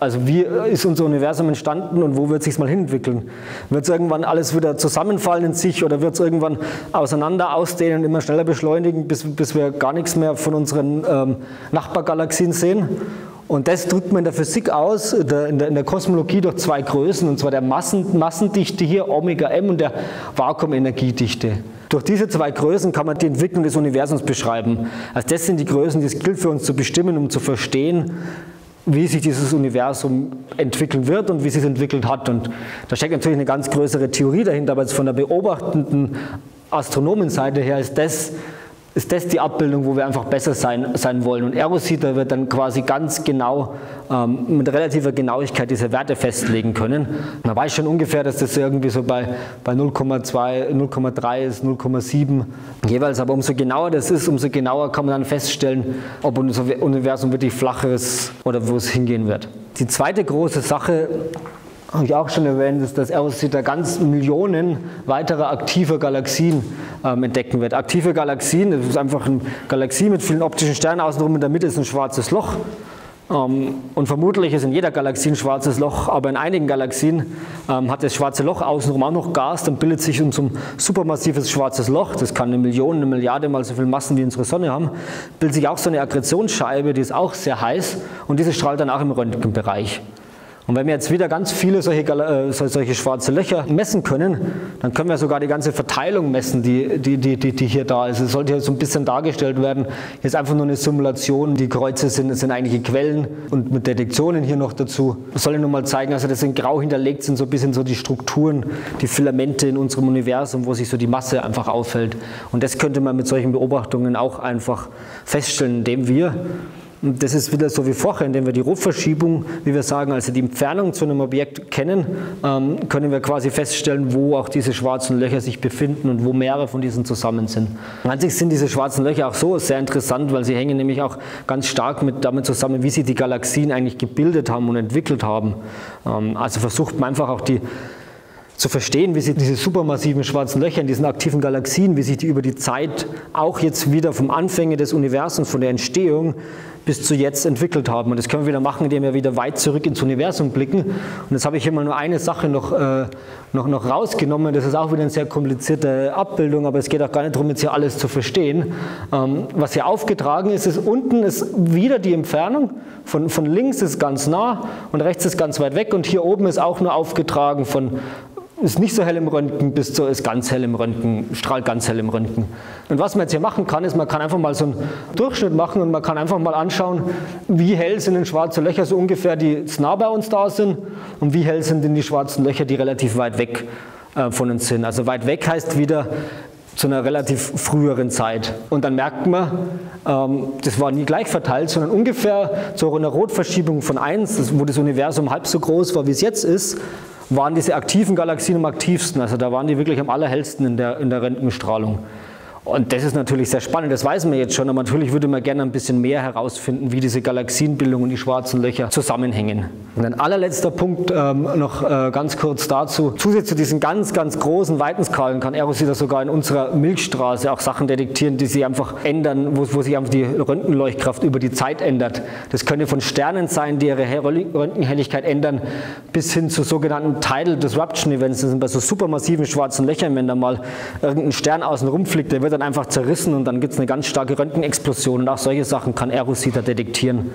also wie ist unser Universum entstanden und wo wird es sich mal hinentwickeln? Wird es irgendwann alles wieder zusammenfallen in sich oder wird es irgendwann auseinander ausdehnen, immer schneller beschleunigen, bis, bis wir gar nichts mehr von unseren ähm, Nachbargalaxien sehen? Und das drückt man in der Physik aus, in der, in der, Kosmologie durch zwei Größen, und zwar der Massen, Massendichte hier, Omega m, und der Vakuumenergiedichte. Durch diese zwei Größen kann man die Entwicklung des Universums beschreiben. Also das sind die Größen, die es gilt für uns zu bestimmen, um zu verstehen, wie sich dieses Universum entwickeln wird und wie es sich entwickelt hat. Und da steckt natürlich eine ganz größere Theorie dahinter, aber jetzt von der beobachtenden Astronomenseite her ist das ist das die Abbildung, wo wir einfach besser sein, sein wollen. Und Erosita wird dann quasi ganz genau ähm, mit relativer Genauigkeit diese Werte festlegen können. Man weiß schon ungefähr, dass das irgendwie so bei, bei 0,2, 0,3 ist, 0,7 jeweils. Aber umso genauer das ist, umso genauer kann man dann feststellen, ob unser Universum wirklich flach ist oder wo es hingehen wird. Die zweite große Sache, habe ich auch schon erwähnt, ist, dass Erosita ganz Millionen weiterer aktiver Galaxien ähm, entdecken wird. Aktive Galaxien, das ist einfach eine Galaxie mit vielen optischen Sternen außenrum, in der Mitte ist ein schwarzes Loch. Ähm, und vermutlich ist in jeder Galaxie ein schwarzes Loch, aber in einigen Galaxien ähm, hat das schwarze Loch außenrum auch noch Gas, dann bildet sich so ein supermassives schwarzes Loch, das kann eine Million, eine Milliarde mal so viel Massen wie unsere Sonne haben, bildet sich auch so eine Akkretionsscheibe, die ist auch sehr heiß und diese strahlt dann auch im Röntgenbereich. Und wenn wir jetzt wieder ganz viele solche, äh, solche schwarze Löcher messen können, dann können wir sogar die ganze Verteilung messen, die, die, die, die, hier da ist. Es sollte hier so ein bisschen dargestellt werden. Hier ist einfach nur eine Simulation. Die Kreuze sind, sind eigentliche Quellen und mit Detektionen hier noch dazu. Das soll ich nur mal zeigen, also das in grau hinterlegt sind so ein bisschen so die Strukturen, die Filamente in unserem Universum, wo sich so die Masse einfach auffällt. Und das könnte man mit solchen Beobachtungen auch einfach feststellen, indem wir und das ist wieder so wie vorher, indem wir die Rotverschiebung, wie wir sagen, also die Entfernung zu einem Objekt kennen, ähm, können wir quasi feststellen, wo auch diese schwarzen Löcher sich befinden und wo mehrere von diesen zusammen sind. An sich sind diese schwarzen Löcher auch so sehr interessant, weil sie hängen nämlich auch ganz stark mit, damit zusammen, wie sie die Galaxien eigentlich gebildet haben und entwickelt haben. Ähm, also versucht man einfach auch die zu verstehen, wie sich diese supermassiven schwarzen Löcher in diesen aktiven Galaxien, wie sich die über die Zeit auch jetzt wieder vom Anfänge des Universums, von der Entstehung bis zu jetzt entwickelt haben. Und das können wir wieder machen, indem wir wieder weit zurück ins Universum blicken. Und jetzt habe ich immer nur eine Sache noch, äh, noch, noch rausgenommen. Das ist auch wieder eine sehr komplizierte Abbildung, aber es geht auch gar nicht darum, jetzt hier alles zu verstehen. Ähm, was hier aufgetragen ist, ist unten ist wieder die Entfernung. Von, von links ist ganz nah und rechts ist ganz weit weg. Und hier oben ist auch nur aufgetragen von ist nicht so hell im Röntgen bis zu ist ganz hell im Röntgen, strahlt ganz hell im Röntgen. Und was man jetzt hier machen kann, ist, man kann einfach mal so einen Durchschnitt machen und man kann einfach mal anschauen, wie hell sind denn schwarze Löcher so ungefähr, die nah bei uns da sind und wie hell sind denn die schwarzen Löcher, die relativ weit weg äh, von uns sind. Also weit weg heißt wieder zu einer relativ früheren Zeit. Und dann merkt man, ähm, das war nie gleich verteilt, sondern ungefähr zu einer Rotverschiebung von 1, wo das Universum halb so groß war, wie es jetzt ist, waren diese aktiven Galaxien am aktivsten. Also da waren die wirklich am allerhellsten in der, in der Röntgenstrahlung. Und das ist natürlich sehr spannend, das weiß man jetzt schon, aber natürlich würde man gerne ein bisschen mehr herausfinden, wie diese Galaxienbildung und die schwarzen Löcher zusammenhängen. Und ein allerletzter Punkt ähm, noch äh, ganz kurz dazu. Zusätzlich zu diesen ganz, ganz großen Weitenskalen kann Aerosita sogar in unserer Milchstraße auch Sachen detektieren, die sich einfach ändern, wo, wo sich einfach die Röntgenleuchtkraft über die Zeit ändert. Das könnte von Sternen sein, die ihre Röntgenhelligkeit ändern, bis hin zu sogenannten Tidal Disruption Events. Das sind bei so supermassiven schwarzen Löchern, wenn da mal irgendein Stern außen rumfliegt, der wird dann einfach zerrissen und dann gibt es eine ganz starke Röntgenexplosion und auch solche Sachen kann Aerosita detektieren.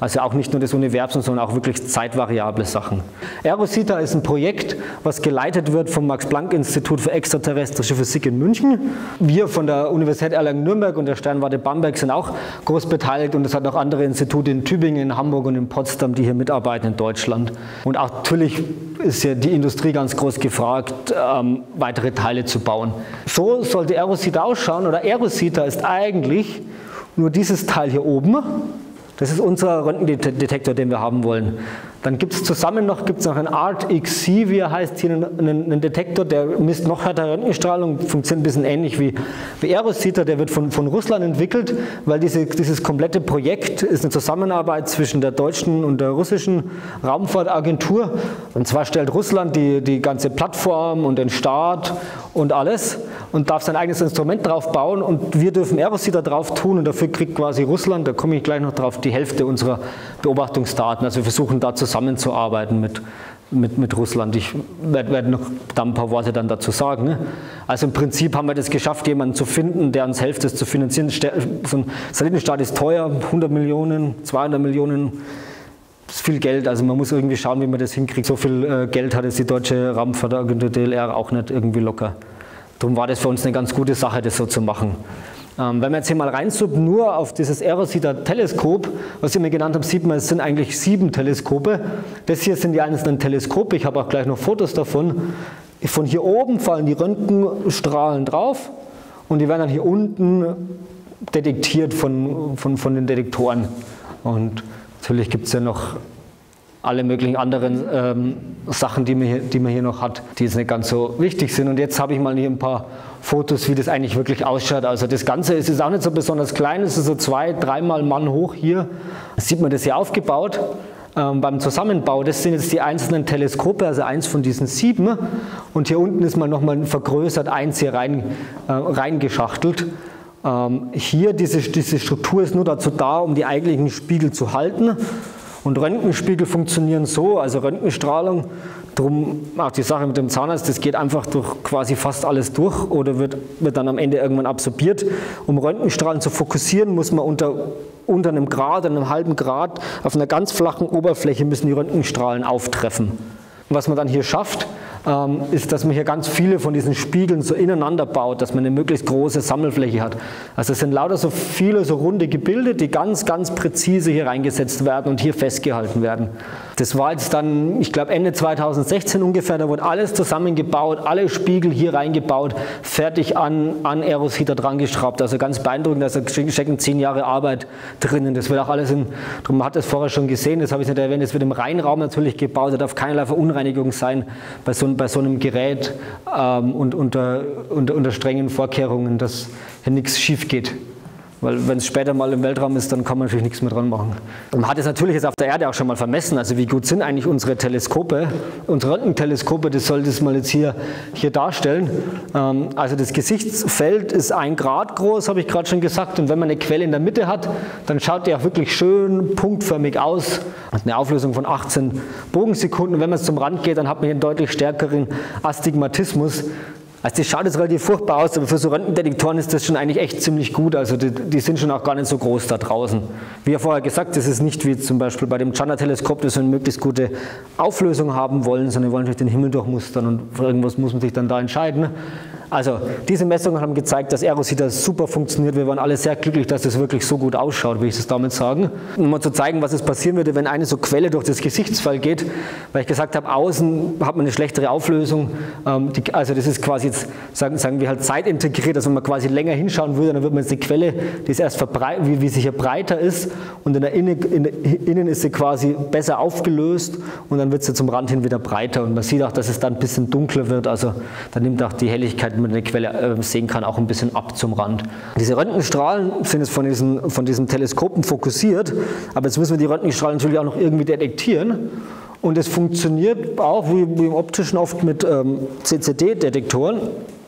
Also auch nicht nur das Universum, sondern auch wirklich zeitvariable Sachen. Aerosita ist ein Projekt, was geleitet wird vom Max-Planck-Institut für extraterrestrische Physik in München. Wir von der Universität Erlangen-Nürnberg und der Sternwarte Bamberg sind auch groß beteiligt und es hat auch andere Institute in Tübingen, in Hamburg und in Potsdam, die hier mitarbeiten in Deutschland. Und natürlich ist ja die Industrie ganz groß gefragt, ähm, weitere Teile zu bauen. So sollte Aerosita ausschauen oder Aerosita ist eigentlich nur dieses Teil hier oben das ist unser Röntgendetektor, den wir haben wollen. Dann gibt es zusammen noch, gibt's noch einen ART-XC, wie er heißt, hier einen, einen, Detektor, der misst noch härtere Röntgenstrahlung, funktioniert ein bisschen ähnlich wie, wie Aerosita, der wird von, von Russland entwickelt, weil diese, dieses komplette Projekt ist eine Zusammenarbeit zwischen der deutschen und der russischen Raumfahrtagentur. Und zwar stellt Russland die, die ganze Plattform und den Start und alles und darf sein eigenes Instrument drauf bauen und wir dürfen Aerosita drauf tun und dafür kriegt quasi Russland, da komme ich gleich noch drauf, die Hälfte unserer Beobachtungsdaten. Also wir versuchen da zusammenzuarbeiten mit, mit, mit Russland. Ich werde werd noch da ein paar Worte dann dazu sagen. Ne? Also im Prinzip haben wir das geschafft, jemanden zu finden, der uns hilft, das zu finanzieren. So ein Satellitenstart ist teuer, 100 Millionen, 200 Millionen. Ist viel Geld, also man muss irgendwie schauen, wie man das hinkriegt. So viel äh, Geld hat jetzt die deutsche Raumfahrtagentur DLR auch nicht irgendwie locker. Darum war das für uns eine ganz gute Sache, das so zu machen. Ähm, wenn man jetzt hier mal reinzoomt, nur auf dieses Aerosita-Teleskop, was ich mir genannt habe, sieht man, es sind eigentlich sieben Teleskope. Das hier sind die einzelnen Teleskope, ich habe auch gleich noch Fotos davon. Von hier oben fallen die Röntgenstrahlen drauf und die werden dann hier unten detektiert von, von, von den Detektoren. Und natürlich gibt es ja noch alle möglichen anderen ähm, Sachen, die man, hier, die man hier noch hat, die jetzt nicht ganz so wichtig sind. Und jetzt habe ich mal hier ein paar Fotos, wie das eigentlich wirklich ausschaut. Also das Ganze ist jetzt auch nicht so besonders klein, es ist so zwei, dreimal Mann hoch hier. Sieht man das hier aufgebaut. Ähm, beim Zusammenbau, das sind jetzt die einzelnen Teleskope, also eins von diesen sieben. Und hier unten ist mal nochmal vergrößert eins hier rein, äh, reingeschachtelt. Ähm, hier, diese, diese Struktur ist nur dazu da, um die eigentlichen Spiegel zu halten. Und Röntgenspiegel funktionieren so, also Röntgenstrahlung, darum auch die Sache mit dem Zahnarzt, das geht einfach durch quasi fast alles durch oder wird, wird dann am Ende irgendwann absorbiert. Um Röntgenstrahlen zu fokussieren, muss man unter, unter einem Grad, einem halben Grad, auf einer ganz flachen Oberfläche müssen die Röntgenstrahlen auftreffen. Was man dann hier schafft, ähm, ist, dass man hier ganz viele von diesen Spiegeln so ineinander baut, dass man eine möglichst große Sammelfläche hat. Also es sind lauter so viele so runde Gebilde, die ganz, ganz präzise hier reingesetzt werden und hier festgehalten werden. Das war jetzt dann, ich glaube Ende 2016 ungefähr, da wurde alles zusammengebaut, alle Spiegel hier reingebaut, fertig an, an Aerosheater dran geschraubt. Also ganz beeindruckend, also stecken zehn Jahre Arbeit drinnen. Das wird auch alles in, darum hat es vorher schon gesehen, das habe ich nicht erwähnt, es wird im Reinraum natürlich gebaut, da darf keinerlei Verunreinigung sein bei so, bei so einem Gerät ähm, und unter, unter, unter strengen Vorkehrungen, dass hier nichts schief geht. Weil wenn es später mal im Weltraum ist, dann kann man natürlich nichts mehr dran machen. Man hat es natürlich jetzt auf der Erde auch schon mal vermessen. Also wie gut sind eigentlich unsere Teleskope? Unsere Röntgenteleskope, das sollte es mal jetzt hier, hier darstellen. Ähm, also das Gesichtsfeld ist ein Grad groß, habe ich gerade schon gesagt. Und wenn man eine Quelle in der Mitte hat, dann schaut die auch wirklich schön punktförmig aus. Hat eine Auflösung von 18 Bogensekunden. Und wenn man zum Rand geht, dann hat man hier einen deutlich stärkeren Astigmatismus. Also das schaut jetzt relativ furchtbar aus, aber für so Röntgendetektoren ist das schon eigentlich echt ziemlich gut. Also die, die, sind schon auch gar nicht so groß da draußen. Wie ja vorher gesagt, das ist nicht wie zum Beispiel bei dem Chanda-Teleskop, das wir eine möglichst gute Auflösung haben wollen, sondern wir wollen natürlich den Himmel durchmustern und für irgendwas muss man sich dann da entscheiden. Also diese Messungen haben gezeigt, dass Aerosita super funktioniert. Wir waren alle sehr glücklich, dass das wirklich so gut ausschaut, will ich das damit sagen. Um mal zu zeigen, was es passieren würde, wenn eine so Quelle durch das Gesichtsfeld geht, weil ich gesagt habe, außen hat man eine schlechtere Auflösung. Ähm, also das ist quasi jetzt, sagen, sagen wir halt zeitintegriert, dass wenn man quasi länger hinschauen würde, dann würde man jetzt die Quelle, die ist erst wie, wie sie hier breiter ist und in der, Innen, in der Innen ist sie quasi besser aufgelöst und dann wird sie zum Rand hin wieder breiter und man sieht auch, dass es dann ein bisschen dunkler wird, also dann nimmt auch die Helligkeit man eine Quelle äh, sehen kann, auch ein bisschen ab zum Rand. Diese Röntgenstrahlen sind jetzt von diesen, von diesen Teleskopen fokussiert, aber jetzt müssen wir die Röntgenstrahlen natürlich auch noch irgendwie detektieren. Und es funktioniert auch, wie, wie im optischen oft mit ähm, CCD-Detektoren.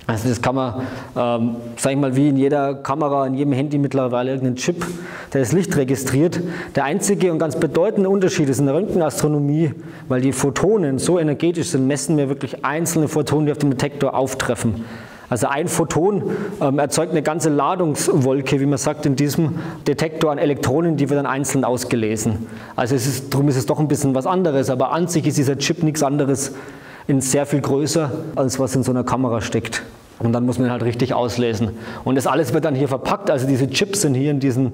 Also das kann man, ähm, sag ich mal, wie in jeder Kamera, in jedem Handy mittlerweile irgendeinen Chip, der das Licht registriert. Der einzige und ganz bedeutende Unterschied ist in der Röntgenastronomie, weil die Photonen so energetisch sind, messen wir wirklich einzelne Photonen, die auf dem Detektor auftreffen. Also ein Photon ähm, erzeugt eine ganze Ladungswolke, wie man sagt, in diesem Detektor an Elektronen, die wird dann einzeln ausgelesen. Also es ist, darum ist es doch ein bisschen was anderes, aber an sich ist dieser Chip nichts anderes in sehr viel größer, als was in so einer Kamera steckt. Und dann muss man halt richtig auslesen. Und das alles wird dann hier verpackt. Also diese Chips sind hier in diesen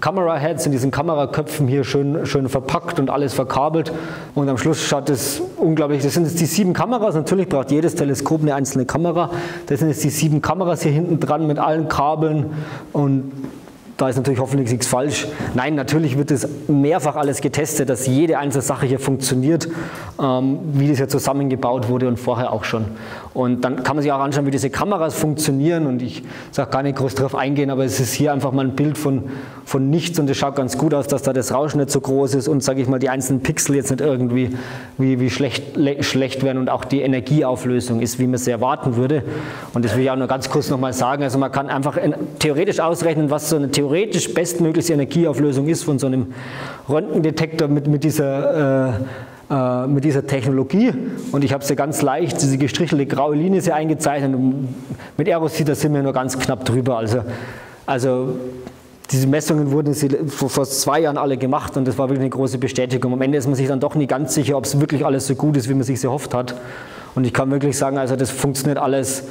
Kameraheads, in diesen Kameraköpfen hier schön, schön verpackt und alles verkabelt. Und am Schluss schaut es unglaublich. Das sind jetzt die sieben Kameras. Natürlich braucht jedes Teleskop eine einzelne Kamera. Das sind jetzt die sieben Kameras hier hinten dran mit allen Kabeln und da ist natürlich hoffentlich nichts falsch. Nein, natürlich wird es mehrfach alles getestet, dass jede einzelne Sache hier funktioniert, ähm, wie das ja zusammengebaut wurde und vorher auch schon. Und dann kann man sich auch anschauen, wie diese Kameras funktionieren und ich sage gar nicht groß darauf eingehen, aber es ist hier einfach mal ein Bild von, von nichts und es schaut ganz gut aus, dass da das Rauschen nicht so groß ist und sage ich mal die einzelnen Pixel jetzt nicht irgendwie wie, wie schlecht, schlecht werden und auch die Energieauflösung ist, wie man es erwarten würde. Und das will ich auch nur ganz kurz nochmal sagen. Also man kann einfach theoretisch ausrechnen, was so eine theoretisch bestmögliche Energieauflösung ist von so einem Röntgendetektor mit, mit dieser äh, äh, mit dieser Technologie und ich habe sie ganz leicht, diese gestrichelte graue Linie sie eingezeichnet und mit Aerosit, da sind wir nur ganz knapp drüber. Also, also diese Messungen wurden vor, vor zwei Jahren alle gemacht und das war wirklich eine große Bestätigung. Am Ende ist man sich dann doch nie ganz sicher, ob es wirklich alles so gut ist, wie man sich erhofft hat. Und ich kann wirklich sagen, also das funktioniert alles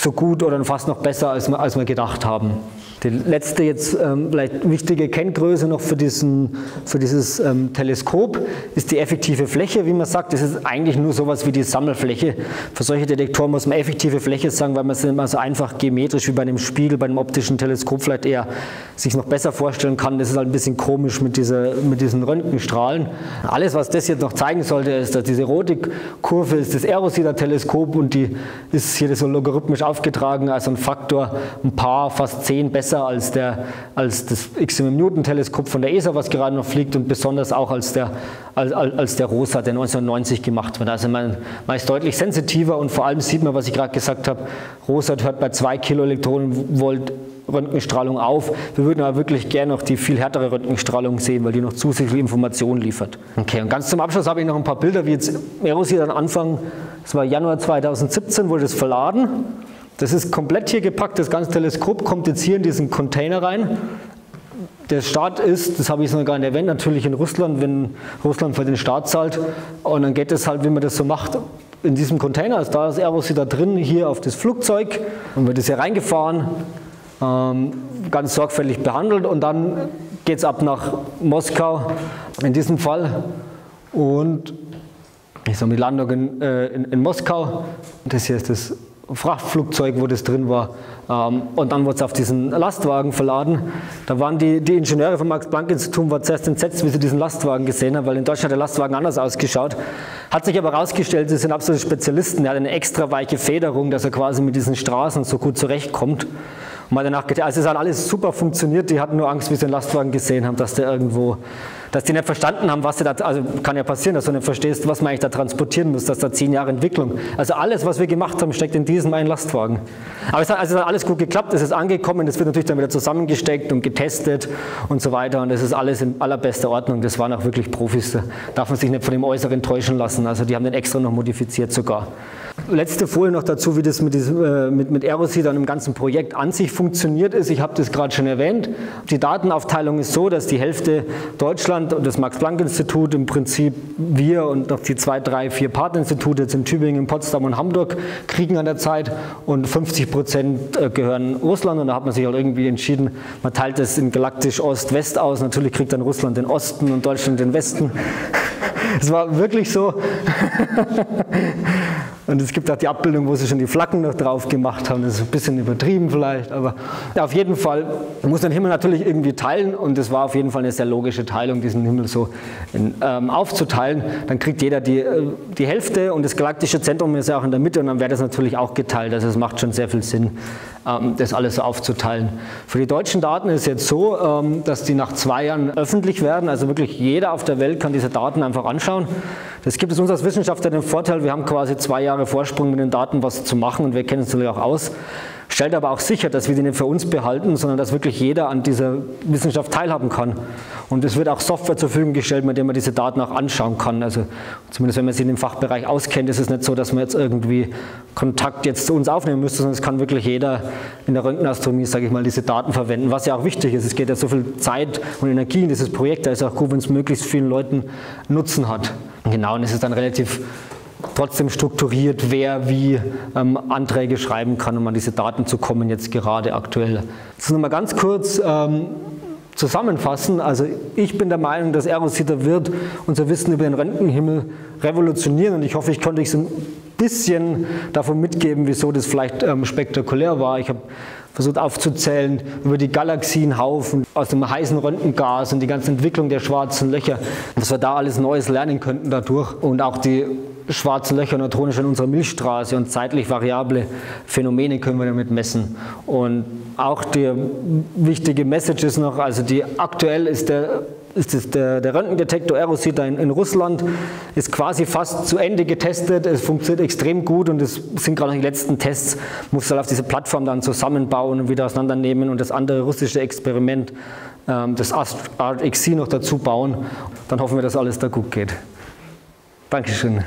so gut oder fast noch besser, als wir, als wir gedacht haben. Die letzte jetzt ähm, vielleicht wichtige Kenngröße noch für, diesen, für dieses ähm, Teleskop ist die effektive Fläche. Wie man sagt, das ist eigentlich nur sowas wie die Sammelfläche. Für solche Detektoren muss man effektive Fläche sagen, weil man es immer so einfach geometrisch wie bei einem Spiegel, bei einem optischen Teleskop vielleicht eher sich noch besser vorstellen kann. Das ist halt ein bisschen komisch mit, dieser, mit diesen Röntgenstrahlen. Alles, was das jetzt noch zeigen sollte, ist, dass diese rote Kurve ist das Aerosida-Teleskop und die ist hier so logarithmisch aufgetragen, also ein Faktor, ein paar, fast zehn besser als, der, als das XMM-Newton-Teleskop von der ESA, was gerade noch fliegt und besonders auch als der, als, als der ROSA, der 1990 gemacht wird. Also man, man ist deutlich sensitiver und vor allem sieht man, was ich gerade gesagt habe, ROSA hört bei 2 Kiloelektronenvolt Röntgenstrahlung auf. Wir würden aber wirklich gerne noch die viel härtere Röntgenstrahlung sehen, weil die noch zusätzliche Informationen liefert. Okay, und ganz zum Abschluss habe ich noch ein paar Bilder, wie jetzt Erosi dann Anfang, das war Januar 2017, wurde das verladen. Das ist komplett hier gepackt, das ganze Teleskop kommt jetzt hier in diesen Container rein. Der Start ist, das habe ich noch gar nicht erwähnt, natürlich in Russland, wenn Russland für den Start zahlt. Und dann geht es halt, wie man das so macht, in diesem Container. Also da ist Airbus da drin, hier auf das Flugzeug. Und wird es hier reingefahren, ähm, ganz sorgfältig behandelt. Und dann geht es ab nach Moskau in diesem Fall. Und ich sage die Landung in, äh, in, in Moskau. Das hier ist das Frachtflugzeug, wo das drin war. Ähm, und dann wurde es auf diesen Lastwagen verladen. Da waren die, die Ingenieure vom Max-Planck-Institut war zuerst entsetzt, wie sie diesen Lastwagen gesehen haben, weil in Deutschland der Lastwagen anders ausgeschaut. Hat sich aber herausgestellt, sie sind absolute Spezialisten. Er hat eine extra weiche Federung, dass er quasi mit diesen Straßen so gut zurechtkommt. Und man danach also es hat alles super funktioniert, die hatten nur Angst, wie sie den Lastwagen gesehen haben, dass der irgendwo dass die nicht verstanden haben, was sie da, also kann ja passieren, dass du nicht verstehst, was man eigentlich da transportieren muss, dass da zehn Jahre Entwicklung. Also alles, was wir gemacht haben, steckt in diesem einen Lastwagen. Aber es hat, also es hat alles gut geklappt, es ist angekommen, es wird natürlich dann wieder zusammengesteckt und getestet und so weiter und es ist alles in allerbester Ordnung. Das waren auch wirklich Profis, da darf man sich nicht von dem Äußeren täuschen lassen. Also die haben den extra noch modifiziert sogar. Letzte Folie noch dazu, wie das mit, diesem, äh, mit, mit Aerosi dann im ganzen Projekt an sich funktioniert ist. Ich habe das gerade schon erwähnt. Die Datenaufteilung ist so, dass die Hälfte Deutschland und das Max-Planck-Institut im Prinzip wir und noch die zwei, drei, vier Partnerinstitute jetzt in Tübingen, Potsdam und Hamburg kriegen an der Zeit und 50 Prozent äh, gehören Russland und da hat man sich halt irgendwie entschieden, man teilt es in galaktisch Ost-West aus. Natürlich kriegt dann Russland den Osten und Deutschland den Westen. Es war wirklich so. Und es gibt auch die Abbildung, wo sie schon die Flaggen noch drauf gemacht haben. Das ist ein bisschen übertrieben vielleicht, aber ja, auf jeden Fall muss den Himmel natürlich irgendwie teilen und es war auf jeden Fall eine sehr logische Teilung, diesen Himmel so in, ähm, aufzuteilen. Dann kriegt jeder die, äh, die Hälfte und das galaktische Zentrum ist ja auch in der Mitte und dann wäre das natürlich auch geteilt. Also es macht schon sehr viel Sinn, das alles aufzuteilen. Für die deutschen Daten ist es jetzt so, ähm, dass die nach zwei Jahren öffentlich werden. Also wirklich jeder auf der Welt kann diese Daten einfach anschauen. Das gibt es uns als Wissenschaftler den Vorteil, wir haben quasi zwei Jahre Vorsprung mit den Daten was zu machen und wir kennen es natürlich auch aus. Stellt aber auch sicher, dass wir die nicht für uns behalten, sondern dass wirklich jeder an dieser Wissenschaft teilhaben kann. Und es wird auch Software zur Verfügung gestellt, mit der man diese Daten auch anschauen kann. Also zumindest wenn man sich in dem Fachbereich auskennt, ist es nicht so, dass man jetzt irgendwie Kontakt jetzt zu uns aufnehmen müsste, sondern es kann wirklich jeder in der Röntgenastronomie, sage ich mal, diese Daten verwenden, was ja auch wichtig ist. Es geht ja so viel Zeit und Energie in dieses Projekt, da ist auch gut, wenn es möglichst vielen Leuten Nutzen hat. Genau, und es ist dann relativ trotzdem strukturiert, wer wie ähm, Anträge schreiben kann, um an diese Daten zu kommen, jetzt gerade aktuell. Das nochmal ganz kurz ähm, zusammenfassen. Also ich bin der Meinung, dass Aerosita wird unser Wissen über den Röntgenhimmel revolutionieren und ich hoffe, ich konnte euch so ein bisschen davon mitgeben, wieso das vielleicht ähm, spektakulär war. Ich habe versucht aufzuzählen über die Galaxienhaufen aus dem heißen Röntgengas und die ganze Entwicklung der schwarzen Löcher, was wir da alles Neues lernen könnten dadurch und auch die schwarzen Löcher neutronisch in unserer Milchstraße und zeitlich variable Phänomene können wir damit messen. Und auch die wichtige Message ist noch, also die aktuell ist der ist es der, der Röntgendetektor Aerosita in, in, Russland, ist quasi fast zu Ende getestet, es funktioniert extrem gut und es sind gerade noch die letzten Tests, muss halt auf diese Plattform dann zusammenbauen und wieder auseinandernehmen und das andere russische Experiment, ähm, das ART-XC noch dazu bauen. Dann hoffen wir, dass alles da gut geht. Dankeschön.